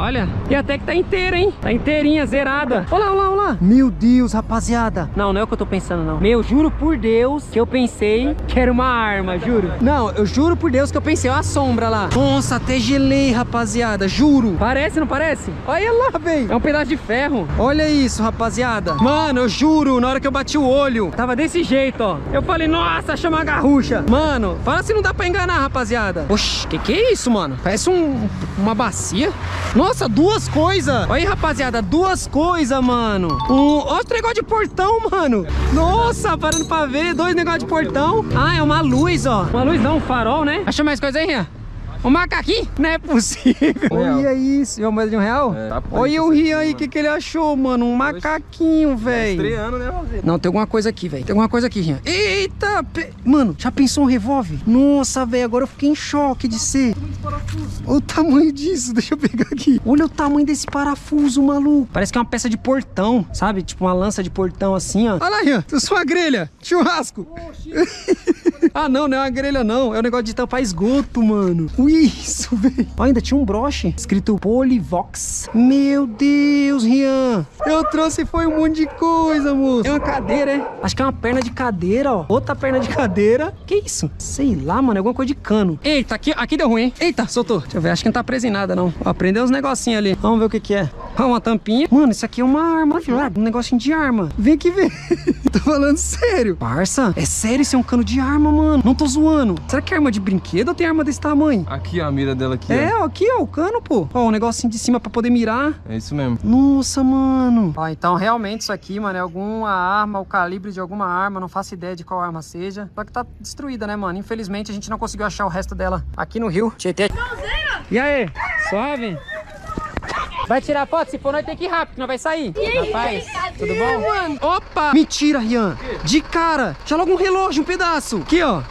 Olha, e até que tá inteira, hein? Tá inteirinha, zerada. Olha lá, olha lá, olha lá. Meu Deus, rapaziada. Não, não é o que eu tô pensando, não. Meu, juro por Deus que eu pensei que era uma arma, juro. Não, eu juro por Deus que eu pensei, olha a sombra lá. Nossa, até gelei, rapaziada, juro. Parece, não parece? Olha lá, velho. É um pedaço de ferro. Olha isso, rapaziada. Mano, eu juro, na hora que eu bati o olho, tava desse jeito, ó. Eu falei, nossa, chama a garrucha. Mano, fala se não dá pra enganar, rapaziada. Oxi, que que é isso, mano? Parece um, uma bacia. Nossa, duas coisas. Olha aí, rapaziada, duas coisas, mano. Um, outro negócio de portão, mano. Nossa, parando pra ver, dois negócios de portão. Ah, é uma luz, ó. Uma luz não, um farol, né? Achou mais coisa aí, Rian? Um macaquinho? Não é possível. Olha isso. É uma moeda de um real? É, tá Olha o Rian aí, o que, que ele achou, mano? Um macaquinho, velho. Estreando, né, Raulzinho? Não, tem alguma coisa aqui, velho. Tem alguma coisa aqui, Rian. Eita! pe- Mano, já pensou um revólver? Nossa, velho, agora eu fiquei em choque de ser. Olha o tamanho disso, deixa eu pegar aqui. Olha o tamanho desse parafuso, maluco. Parece que é uma peça de portão, sabe? Tipo uma lança de portão assim, ó. Olha lá, Rian, sua grelha, churrasco. ah, não, não é uma grelha, não. É um negócio de tampar esgoto, mano. Ui, Isso, velho. Ó, ainda tinha um broche escrito Polivox. Meu Deus, Rian. Eu trouxe foi um monte de coisa, moço. É uma cadeira, é? Acho que é uma perna de cadeira, ó. Outra perna de cadeira. Que isso? Sei lá, mano. É alguma coisa de cano. Eita, aqui, aqui deu ruim, hein? Eita, soltou. Deixa eu ver. Acho que não tá preso em nada, não. Ó, prendeu uns negocinhos ali. Vamos ver o que que é. Ó, uma tampinha. Mano, isso aqui é uma arma, viu? Um negocinho de arma. Vem aqui ver. tô falando sério. Parça, é sério isso é um cano de arma, mano. Não tô zoando. Será que é arma de brinquedo ou tem arma desse tamanho? Aqui, a mira dela aqui, É, ó, aqui, ó, o cano, pô. Ó, um negocinho de cima pra poder mirar. É isso mesmo. Nossa, mano. Ó, então realmente isso aqui, mano, é alguma arma, o calibre de alguma arma, não faço ideia de qual arma seja. Só que tá destruída, né, mano? Infelizmente a gente não conseguiu achar o resto dela aqui no rio. Tietê. E aí? Suave? Vai tirar foto? Se for, nós tem que ir rápido, não vai sair. Rapaz, tudo bom? Opa! Mentira, Rian. De cara. Já logo um relógio, um pedaço. Aqui, ó.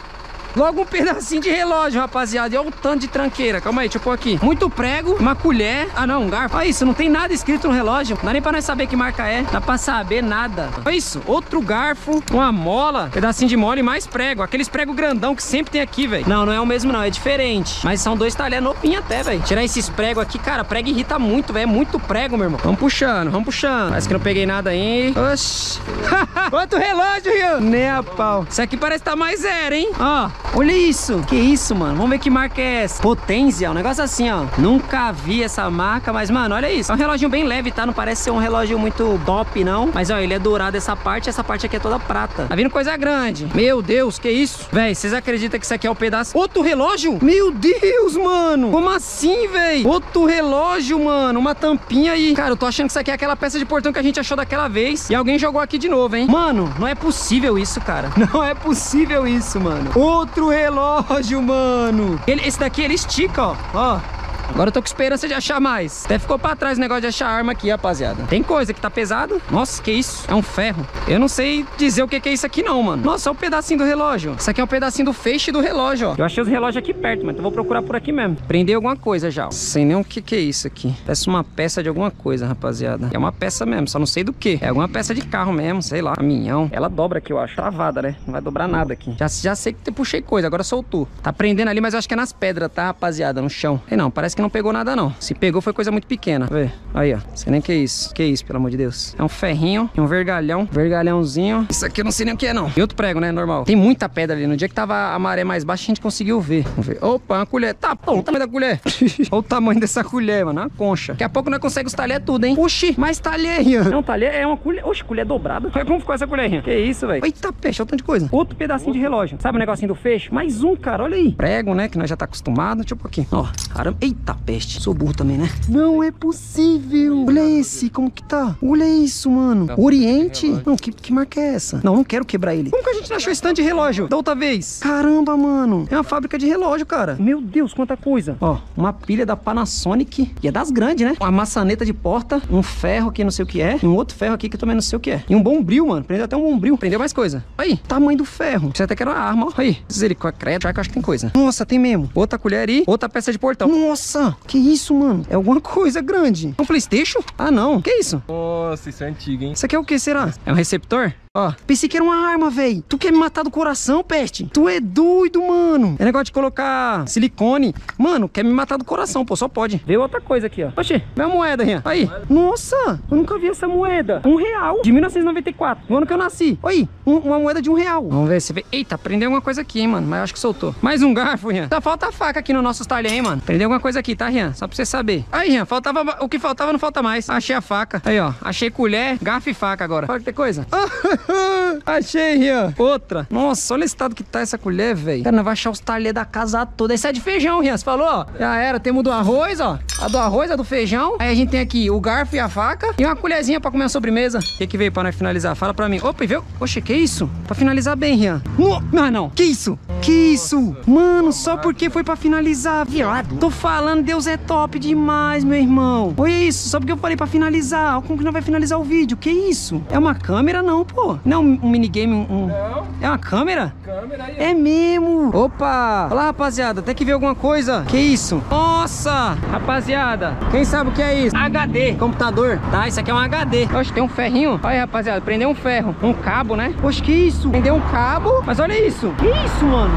Logo um pedacinho de relógio, rapaziada. E olha o tanto de tranqueira. Calma aí, deixa eu pôr aqui. Muito prego, uma colher. Ah, não, um garfo. Olha isso, não tem nada escrito no relógio. Não dá nem pra nós saber que marca é. Dá pra saber nada. Olha isso, outro garfo, uma mola, pedacinho de mola e mais prego. Aqueles prego grandão que sempre tem aqui, velho. Não, não é o mesmo não, é diferente. Mas são dois talheres novinhos até, velho. Tirar esses pregos aqui, cara, prego irrita muito, velho. É muito prego, meu irmão. Vamos puxando, vamos puxando. Parece que não peguei nada aí. Oxi. Outro relógio, Rio. Nem a pau. Isso aqui parece estar tá mais zero, hein? Ó, olha isso. Que isso, mano? Vamos ver que marca é essa. Potência, um negócio assim, ó. Nunca vi essa marca, mas, mano, olha isso. É um relógio bem leve, tá? Não parece ser um relógio muito top, não. Mas, ó, ele é dourado essa parte, essa parte aqui é toda prata. Tá vindo coisa grande. Meu Deus, que isso? Véi, vocês acreditam que isso aqui é o pedaço? Outro relógio? Meu Deus, mano. Como assim, véi? Outro relógio, mano. Uma tampinha aí. Cara, eu tô achando que isso aqui é aquela peça de portão que a gente achou daquela vez. E alguém jogou aqui de novo, hein? Mano, não é possível isso, cara. Não é possível isso, mano. Outro relógio, mano. Ele, esse daqui, ele estica, ó. Ó. Agora eu tô com esperança de achar mais. Até ficou pra trás o negócio de achar arma aqui, rapaziada. Tem coisa que tá pesado. Nossa, que isso? É um ferro. Eu não sei dizer o que, que é isso aqui não, mano. Nossa, olha o pedacinho do relógio. Isso aqui é um pedacinho do feixe do relógio, ó. Eu achei os relógios aqui perto, mas eu vou procurar por aqui mesmo. Prender alguma coisa já, ó. Sem nem o que que é isso aqui. Parece uma peça de alguma coisa, rapaziada. É uma peça mesmo, só não sei do que. É alguma peça de carro mesmo, sei lá. Caminhão. Ela dobra aqui, eu acho. Travada, né? Não vai dobrar nada aqui. Já, já sei que puxei coisa, agora soltou. Tá prendendo ali, mas eu acho que é nas pedras, tá, rapaziada? No chão. E não, parece que não pegou nada, não. Se pegou, foi coisa muito pequena. Vê. Aí, ó. Sei nem que é isso. Que é isso, pelo amor de Deus. É um ferrinho e um vergalhão. Vergalhãozinho. Isso aqui eu não sei nem o que é, não. E outro prego, né? Normal. Tem muita pedra ali. No dia que tava a maré mais baixa, a gente conseguiu ver. Vamos ver. Opa, uma colher. Tá bom, o tamanho da colher. Olha o tamanho dessa colher, mano. Uma concha. Daqui a pouco nós conseguimos os talher tudo, hein? Oxi, mais talher. É um talher? É uma colher. Oxi, colher dobrada. Olha como ficou essa colherinha. Que isso, velho. Eita, peixe, olha o tanto de coisa. Outro pedacinho de relógio. Sabe o negocinho do fecho? Mais um, cara. Olha aí. Prego, né? Que nós já tá acostumado. Deixa eu pôr aqui. Ó, caramba. Eita, peste. Sou burro também, né? Não é possível. Olha esse, como que tá? Olha isso, mano. Oriente? Não, que, que marca é essa? Não, não quero quebrar ele. Como que a gente não achou esse tanto de relógio da outra vez? Caramba, mano. É uma fábrica de relógio, cara. Meu Deus, quanta coisa. Ó, uma pilha da Panasonic. E é das grandes, né? Uma maçaneta de porta. Um ferro aqui, não sei o que é. E um outro ferro aqui que eu também não sei o que é. E um bombril, mano. Prendeu até um bombril. Prendeu mais coisa. Aí, tamanho do ferro. Isso até que era uma arma, ó. Aí, misericórdia. Já que eu acho que tem coisa. Nossa, tem mesmo. Outra colher aí. Outra peça de portão. Nossa, que isso, mano? É alguma coisa grande. É um Playstation? Ah, não. Que isso? Nossa, isso é antigo, hein? Isso aqui é o que será? É um receptor? Ó, pensei que era uma arma, véi. Tu quer me matar do coração, peste? Tu é doido, mano. É negócio de colocar silicone. Mano, quer me matar do coração, pô, só pode. Vê outra coisa aqui, ó. Oxi, vê a moeda, Rian. Aí. Nossa, eu nunca vi essa moeda. Um real. De 1994, no ano que eu nasci. Aí, um- uma moeda de um real. Vamos ver se vê. Eita, prendeu alguma coisa aqui, hein, mano. Mas acho que soltou. Mais um garfo, Rian. Tá, falta a faca aqui no nosso talher, hein, mano. Prendeu alguma coisa aqui, tá, Rian? Só pra você saber. Aí, Rian, faltava... O que faltava não falta mais. Achei a faca. Aí, ó. Achei colher, garfo e faca agora. Pode ter coisa? Achei, Rian. Outra. Nossa, olha o estado que tá essa colher, velho. Cara, nós vai achar os talheres da casa toda. Esse é de feijão, Rian. Você falou. Já era. Temos do arroz, ó. A do arroz, a do feijão. Aí a gente tem aqui o garfo e a faca. E uma colherzinha pra comer a sobremesa. O que que veio pra nós finalizar? Fala pra mim. Opa, e viu? Oxe, que isso? Pra finalizar bem, Rian. No... Não, não. Que isso? Que isso? Mano, só porque foi pra finalizar, viado. Tô falando, Deus é top demais, meu irmão. Olha isso, só porque eu falei pra finalizar. Como que não vai finalizar o vídeo? Que isso? É uma câmera, não, pô. Não um minigame, um... Não, É uma câmera? câmera aí. É mesmo! Opa! Olha lá, rapaziada, até que ver alguma coisa. Que isso? Nossa! Rapaziada, quem sabe o que é isso? HD, computador. Tá, isso aqui é um HD. Oxe, tem um ferrinho. Olha aí, rapaziada, prendeu um ferro. Um cabo, né? Oxe, que isso? Prendeu um cabo. Mas olha isso. Que isso, mano?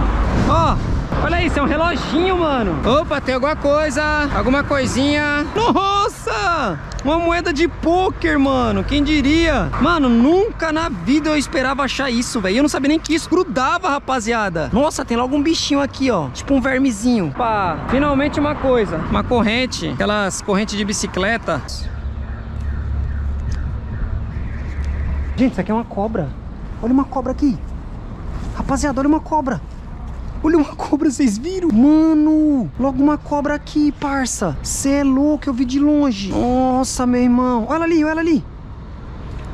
Ó, Olha isso, é um reloginho, mano. Opa, tem alguma coisa, alguma coisinha. Nossa! Uma moeda de pôquer, mano. Quem diria? Mano, nunca na vida eu esperava achar isso, velho. Eu não sabia nem que isso grudava, rapaziada. Nossa, tem logo um bichinho aqui, ó. Tipo um vermezinho. Pá, finalmente uma coisa. Uma corrente. Aquelas correntes de bicicleta. Gente, isso aqui é uma cobra. Olha uma cobra aqui. Rapaziada, olha uma cobra. Olha uma cobra, vocês viram? Mano, logo uma cobra aqui, parça. Cê é louco, eu vi de longe. Nossa, meu irmão. Olha ali, olha ali.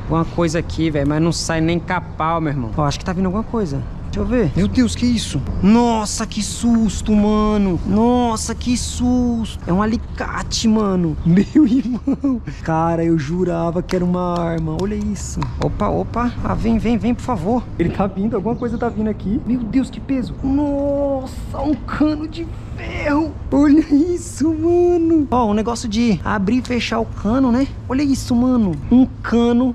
Alguma coisa aqui, velho, mas não sai nem capau, meu irmão. Ó, acho que tá vindo alguma coisa. Deixa eu ver. Meu Deus, que isso? Nossa, que susto, mano. Nossa, que susto. É um alicate, mano. Meu irmão. Cara, eu jurava que era uma arma. Olha isso. Opa, opa. Ah, vem, vem, vem, por favor. Ele tá vindo, alguma coisa tá vindo aqui. Meu Deus, que peso. Nossa, um cano de ferro. Olha isso, mano. Ó, um negócio de abrir e fechar o cano, né? Olha isso, mano. Um cano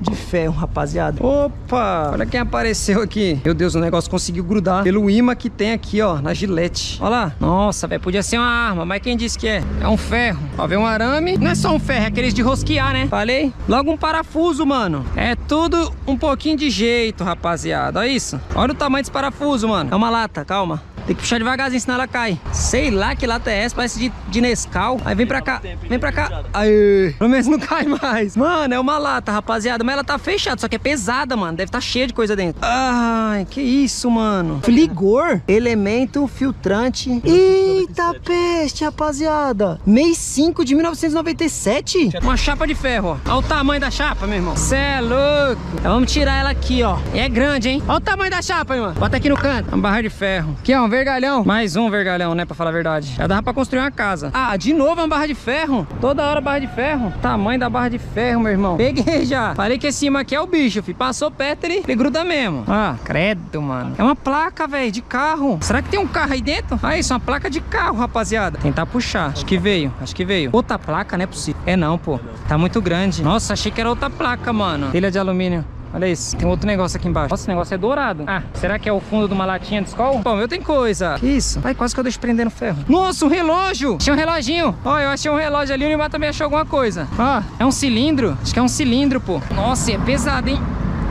de ferro, rapaziada. Opa! Olha quem apareceu aqui. Meu Deus, o negócio conseguiu grudar pelo imã que tem aqui, ó, na gilete. Olha lá. Nossa, velho, podia ser uma arma, mas quem disse que é? É um ferro. Ó, vem um arame. Não é só um ferro, é aqueles de rosquear, né? Falei? Logo um parafuso, mano. É tudo um pouquinho de jeito, rapaziada. Olha isso. Olha o tamanho desse parafuso, mano. É uma lata, calma. Tem que puxar devagarzinho, senão ela cai. Sei lá que lata é essa, parece de, de Nescau. Aí vem pra cá, vem pra cá. Aí, pelo menos não cai mais. Mano, é uma lata, rapaziada. Mas ela tá fechada, só que é pesada, mano. Deve tá cheia de coisa dentro. Ai, que isso, mano. Fligor, elemento filtrante. Eita peste, rapaziada. Mês 5 de 1997. Uma chapa de ferro, ó. Olha o tamanho da chapa, meu irmão. Cê é louco. Então vamos tirar ela aqui, ó. E é grande, hein? Olha o tamanho da chapa, irmão. Bota aqui no canto. Uma barra de ferro. Aqui, ó, um vergalhão. Mais um vergalhão, né? Pra falar a verdade. Já dava pra construir uma casa. Ah, de novo uma barra de ferro. Toda hora barra de ferro. Tamanho da barra de ferro, meu irmão. Peguei já. Falei que esse imã aqui é o bicho, fi. Passou perto, ele, ele gruda mesmo. Ah, credo, mano. É uma placa, velho, de carro. Será que tem um carro aí dentro? Ah, isso, uma placa de carro, rapaziada. Tentar puxar. Acho que veio, acho que veio. Outra placa, não é possível. É não, pô. Tá muito grande. Nossa, achei que era outra placa, mano. Telha de alumínio. Olha isso, tem outro negócio aqui embaixo. Nossa, esse negócio é dourado. Ah, será que é o fundo de uma latinha de escola? Bom, eu tenho coisa. Que isso? Ai, quase que eu deixo prender no ferro. Nossa, um relógio! Achei um reloginho. Ó, eu achei um relógio ali, o Neymar também achou alguma coisa. Ó, é um cilindro. Acho que é um cilindro, pô. Nossa, é pesado, hein?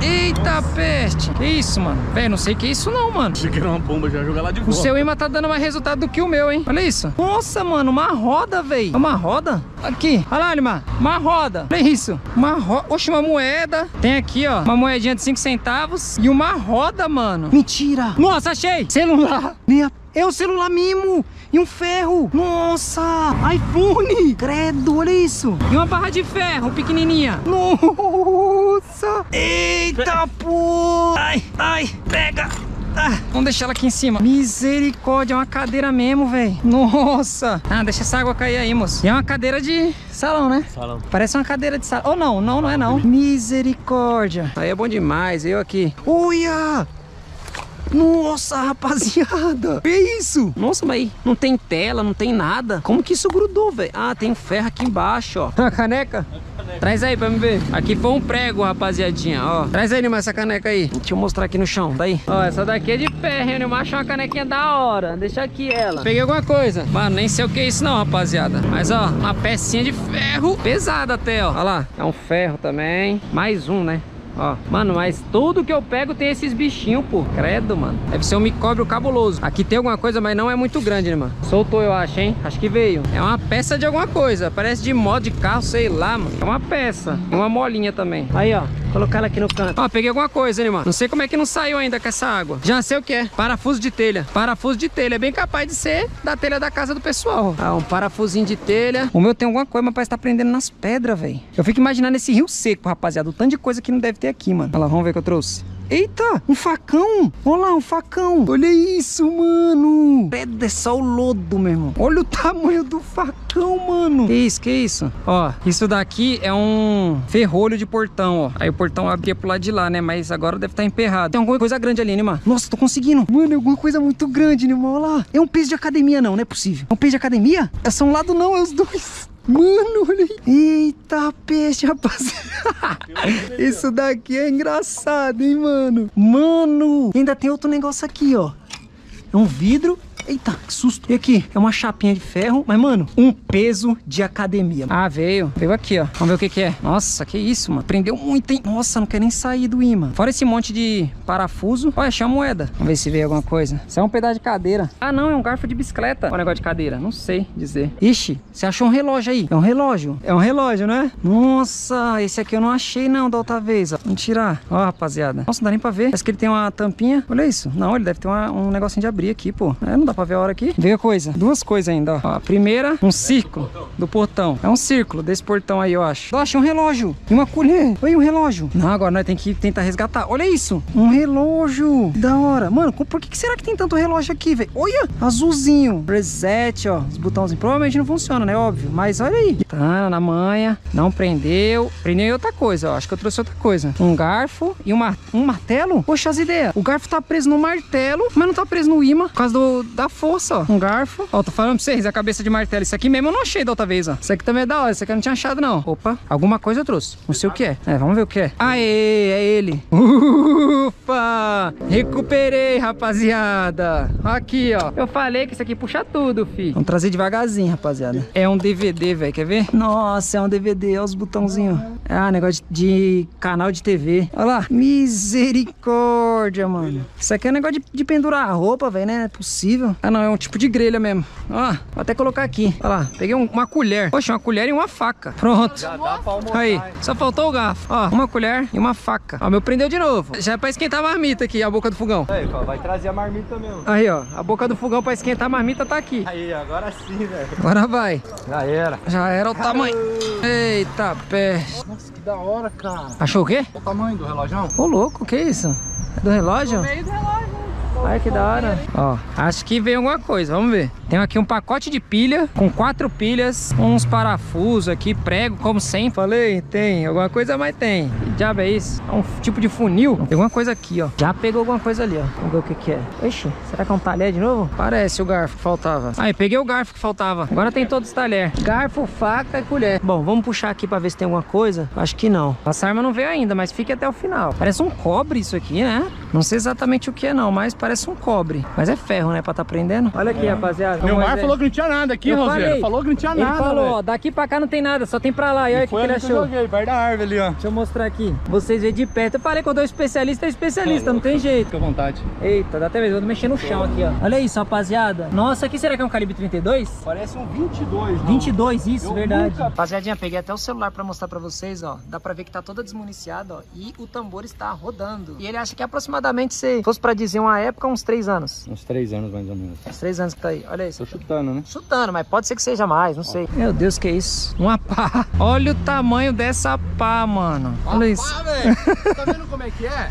Eita peste! Que isso, mano? Velho, não sei o que é isso não, mano. Achei que era uma bomba, já jogar lá de O volta. seu imã tá dando mais resultado do que o meu, hein? Olha isso. Nossa, mano, uma roda, velho. É uma roda? Aqui. Olha lá, Lima. Uma roda. Olha isso. Uma roda. Oxe, uma moeda. Tem aqui, ó. Uma moedinha de 5 centavos. E uma roda, mano. Mentira. Nossa, achei. Celular. Minha... É um celular mimo. E um ferro. Nossa. iPhone. Credo, olha isso. E uma barra de ferro pequenininha. Nossa. Eita, pô. Ai, ai. Pega. Ah, vamos deixar ela aqui em cima. Misericórdia, é uma cadeira mesmo, velho. Nossa. Ah, deixa essa água cair aí, moço. E é uma cadeira de salão, né? Salão. Parece uma cadeira de salão. Oh, não, não, não é não. Misericórdia. Aí é bom demais, eu aqui. Olha! Nossa, rapaziada! Que isso? Nossa, mas não tem tela, não tem nada. Como que isso grudou, velho? Ah, tem um ferro aqui embaixo, ó. A caneca? Traz aí pra me ver. Aqui foi um prego, rapaziadinha, ó. Traz aí, Nilmar, essa caneca aí. Deixa eu mostrar aqui no chão, daí. Ó, essa daqui é de ferro, hein, Nilmar? Achou uma canequinha da hora. Deixa aqui ela. Peguei alguma coisa. Mano, nem sei o que é isso não, rapaziada. Mas, ó, uma pecinha de ferro. Pesada até, ó. Olha lá. É um ferro também. Mais um, né? Ó, mano, mas tudo que eu pego tem esses bichinhos, pô. Credo, mano. Deve ser um micóbrio cabuloso. Aqui tem alguma coisa, mas não é muito grande, né, mano? Soltou, eu acho, hein? Acho que veio. É uma peça de alguma coisa. Parece de moto de carro, sei lá, mano. É uma peça. Uma molinha também. Aí, ó. Colocar ela aqui no canto. Ó, peguei alguma coisa, mano? Não sei como é que não saiu ainda com essa água. Já sei o que é. Parafuso de telha. Parafuso de telha. É bem capaz de ser da telha da casa do pessoal. Ah, um parafusinho de telha. O meu tem alguma coisa, mas parece que tá prendendo nas pedras, velho. Eu fico imaginando esse rio seco, rapaziada. O tanto de coisa que não deve ter aqui, mano. Olha lá, vamos ver o que eu trouxe. Eita, um facão. Olha lá, um facão. Olha isso, mano. Credo, é só o lodo, meu irmão. Olha o tamanho do facão, mano. Que isso, que isso? Ó, isso daqui é um ferrolho de portão, ó. Aí o portão abria pro lado de lá, né? Mas agora deve estar emperrado. Tem alguma coisa grande ali, Nima. Nossa, tô conseguindo. Mano, é alguma coisa muito grande, Nima. Olha lá. É um peso de academia, não, não é possível. É um peso de academia? É só um lado, não, é os dois. Mano, olha aí. Eita peixe, rapaziada. Isso daqui é engraçado, hein, mano? Mano, ainda tem outro negócio aqui, ó. É um vidro. Eita, que susto. E aqui? É uma chapinha de ferro, mas, mano, um peso de academia. Ah, veio. Veio aqui, ó. Vamos ver o que que é. Nossa, que isso, mano. Prendeu muito, hein? Nossa, não quer nem sair do imã. Fora esse monte de parafuso. Olha, achei uma moeda. Vamos ver se veio alguma coisa. Isso é um pedaço de cadeira. Ah, não, é um garfo de bicicleta. Olha o negócio de cadeira. Não sei dizer. Ixi, você achou um relógio aí. É um relógio. É um relógio, né? Nossa, esse aqui eu não achei, não, da outra vez, ó. Vamos tirar. Ó, rapaziada. Nossa, não dá nem pra ver. Parece que ele tem uma tampinha. Olha isso. Não, ele deve ter uma- um negocinho de abrir aqui, pô. É, não dá pra ver a hora aqui. Veio coisa. Duas coisas ainda, ó. A primeira, um círculo do portão. É um círculo desse portão aí, eu acho. Eu achei um relógio. E uma colher. Oi, um relógio. Não, agora nós temos que tentar resgatar. Olha isso. Um relógio. Da hora. Mano, por que, será que tem tanto relógio aqui, velho? Olha. Azulzinho. Reset, ó. Os botãozinhos. Provavelmente não funciona, né? Óbvio. Mas olha aí. Tá na manha. Não prendeu. Prendeu outra coisa, ó. Acho que eu trouxe outra coisa. Um garfo e uma, um martelo. Poxa, as ideias. O garfo tá preso no martelo, mas não tá preso no imã. Por causa do, da força, ó. Um garfo. Ó, tô falando pra vocês, a cabeça de martelo. Isso aqui mesmo eu não achei da outra vez, ó. Isso aqui também é da hora. Isso aqui eu não tinha achado, não. Opa, alguma coisa eu trouxe. Não sei o que é. É, vamos ver o que é. Aê, é ele. Ufa! Recuperei, rapaziada. Aqui, ó. Eu falei que isso aqui puxa tudo, fi. Vamos trazer devagarzinho, rapaziada. É um DVD, velho. Quer ver? Nossa, é um DVD. Olha os botãozinhos. Ah, negócio de, de canal de TV. Olha lá. Misericórdia, mano. Isso aqui é um negócio de, de pendurar a roupa, velho, né? É possível. Ah, não. É um tipo de grelha mesmo. Ó, vou até colocar aqui. Olha lá. Peguei um- uma colher. Poxa, uma colher e uma faca. Pronto. Aí, só faltou o garfo. Ó, uma colher e uma faca. Ó, meu prendeu de novo. Já é pra esquentar a marmita aqui, a boca do fogão. Aí, ó, vai trazer a marmita mesmo. Aí, ó, a boca do fogão pra esquentar a marmita tá aqui. Aí, agora sim, velho. Agora vai. Já era. Já era o tamanho. Eita, pé. Nossa, que da hora, cara. Achou o quê? O tamanho do relógio. Ô, louco, que isso? É do relógio? Meio do relógio. Olha que da hora. Ó, acho que veio alguma coisa, vamos ver. Tem aqui um pacote de pilha, com quatro pilhas, uns parafusos aqui, prego, como sempre. Falei, tem alguma coisa, mas tem. Que diabo é isso? É um tipo de funil. Tem alguma coisa aqui, ó. Já pegou alguma coisa ali, ó. Vamos ver o que que é. Ixi, será que é um talher de novo? Parece o garfo que faltava. Aí, peguei o garfo que faltava. Agora tem todos os talher. Garfo, faca e colher. Bom, vamos puxar aqui pra ver se tem alguma coisa. Acho que não. Essa arma não veio ainda, mas fique até o final. Parece um cobre isso aqui, né? Não sei exatamente o que é não, mas parece um cobre. Mas é ferro, né? Pra tá prendendo. Olha aqui, rapaziada. Meu mar falou que não tinha nada aqui, falei. Falou que não tinha Ele nada. falou, velho. ó, daqui pra cá não tem nada, só tem pra lá. E olha o que, Foi que ele que eu achou. joguei, perto da árvore ali, ó. Deixa eu mostrar aqui. Vocês veem de perto. Eu falei que eu dou especialista, é especialista, não tem jeito. Fica à vontade. Eita, dá até mesmo. Vou mexer no chão aqui, ó. Olha isso, rapaziada. Nossa, aqui será que é um calibre 32? Parece um 22, não. 22, isso, Eu verdade. nunca- Rapaziadinha, peguei até o celular pra mostrar pra vocês, ó. Dá pra ver que tá toda desmuniciada, ó. E o tambor está rodando. E ele acha que aproximadamente, se fosse pra dizer uma época, uns 3 anos. Uns 3 anos mais ou menos. Uns 3 anos que tá aí. Olha isso. Tô chutando, né? Chutando, mas pode ser que seja mais, não sei. Meu Deus, que isso? Uma pá. Olha o tamanho dessa pá, mano. Olha isso. Ah, velho. tá vendo como é que é?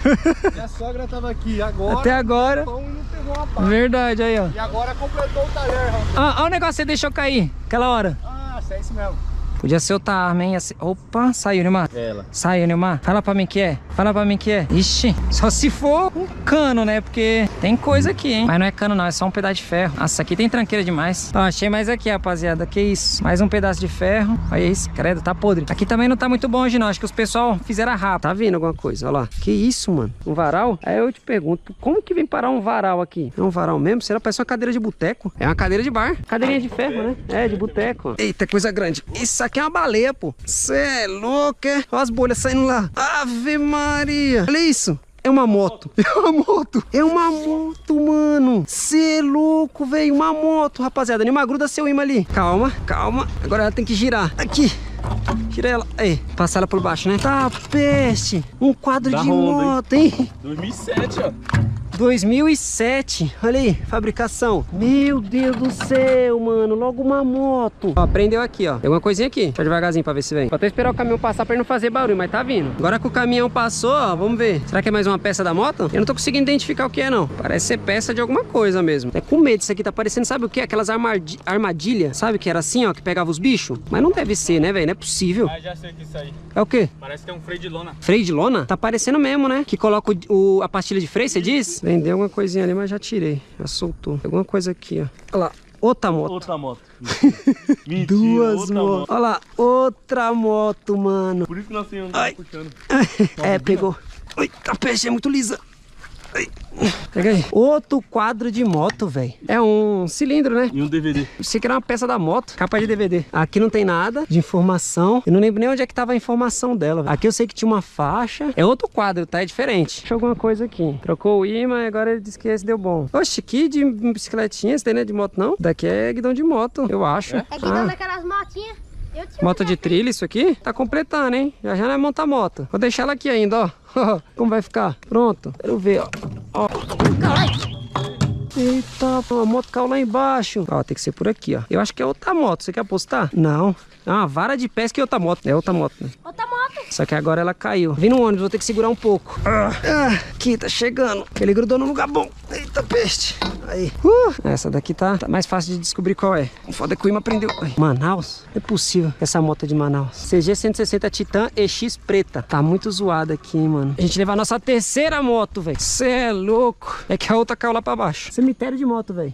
Minha sogra tava aqui agora. Até agora. Uma pá. Verdade, aí, ó. E agora completou o talher, Raul. Ah, olha o negócio que você deixou cair. Aquela hora. Ah, é isso mesmo. Podia ser outra arma, hein? Ser- Opa, saiu, Neymar. Ela. Saiu, Neymar. Fala pra mim que é. Fala pra mim que é. Ixi, só se for um cano, né? Porque tem coisa aqui, hein? Mas não é cano, não. É só um pedaço de ferro. Nossa, aqui tem tranqueira demais. Ó, achei mais aqui, rapaziada. Que isso? Mais um pedaço de ferro. Olha isso, credo, tá podre. Aqui também não tá muito bom hoje, não. Acho que os pessoal fizeram rápido. Tá vendo alguma coisa? Olha lá. Que isso, mano? Um varal? Aí eu te pergunto, como que vem parar um varal aqui? É um varal mesmo? Será que parece uma cadeira de boteco? É uma cadeira de bar. Cadeirinha de ferro, né? É, de boteco. Eita, coisa grande. Isso aqui é uma baleia, pô. Cê é louco, é? Olha as bolhas saindo lá. Ave Maria. Olha isso. É uma moto. É uma moto. É uma moto, mano. Cê é louco, velho. Uma moto, rapaziada. Nenhuma gruda seu imã ali. Calma, calma. Agora ela tem que girar. Aqui. Tira ela. Aí, passar ela por baixo, né? Tá, peste. Um quadro Da de Honda, hein? moto, hein? 2007, ó. 2007. Olha aí, fabricação. Meu Deus do céu, mano. Logo uma moto. Ó, prendeu aqui, ó. Tem uma coisinha aqui. Deixa devagarzinho pra ver se vem. Vou até esperar o caminhão passar pra ele não fazer barulho, mas tá vindo. Agora que o caminhão passou, ó, vamos ver. Será que é mais uma peça da moto? Eu não tô conseguindo identificar o que é, não. Parece ser peça de alguma coisa mesmo. É com medo. Isso aqui tá parecendo, sabe o que? Aquelas armadi- armadilhas. Sabe que era assim, ó, que pegava os bichos? Mas não deve ser, né, velho? Não é possível. Ah, já sei que isso aí. É o quê? Parece que é um freio de lona. Freio de lona? Tá parecendo mesmo, né? Que coloca o, o- a pastilha de freio, você diz? Vendeu alguma coisinha ali, mas já tirei. Já soltou. Alguma coisa aqui, ó. Olha lá. Outra moto. Outra moto. Mentira, Duas motos. Olha lá. Outra moto, mano. Por isso que nós tínhamos Ai. puxando. é, pegou. Ui, a peixe é muito lisa. Pega aí. Outro quadro de moto, velho. É um cilindro, né? E um DVD. Aqui era uma peça da moto, capa de DVD. Aqui não tem nada de informação. Eu não lembro nem onde é que tava a informação dela. velho. Aqui eu sei que tinha uma faixa. É outro quadro, tá? É diferente. Deixa alguma coisa aqui. Trocou o imã e agora ele disse que esse deu bom. Oxe, que de bicicletinha? Esse daí não é de moto, não? Daqui é guidão de moto, eu acho. É que Ah. dando aquelas motinhas. Moto de trilha, isso aqui? Tá completando, hein? Já já não é montar moto. Vou deixar ela aqui ainda, ó. Como vai ficar? Pronto. Quero ver, ó. ó. Eita, a moto caiu lá embaixo. Ó, tem que ser por aqui, ó. Eu acho que é outra moto. Você quer apostar? Não. É uma vara de pesca e outra moto. É outra moto, né? outra moto. Só que agora ela caiu. Vem no ônibus, vou ter que segurar um pouco. Ah, ah, aqui, tá chegando. Ele grudou no lugar bom. Eita, peste. Aí. Uh, essa daqui tá, tá mais fácil de descobrir qual é. O foda é que o imã prendeu. Ai, Manaus? Não é possível essa moto é de Manaus. CG 160 Titan EX preta. Tá muito zoada aqui, hein, mano. A gente levar a nossa terceira moto, velho. Cê é louco. É que a outra caiu lá pra baixo. Cemitério de moto, velho.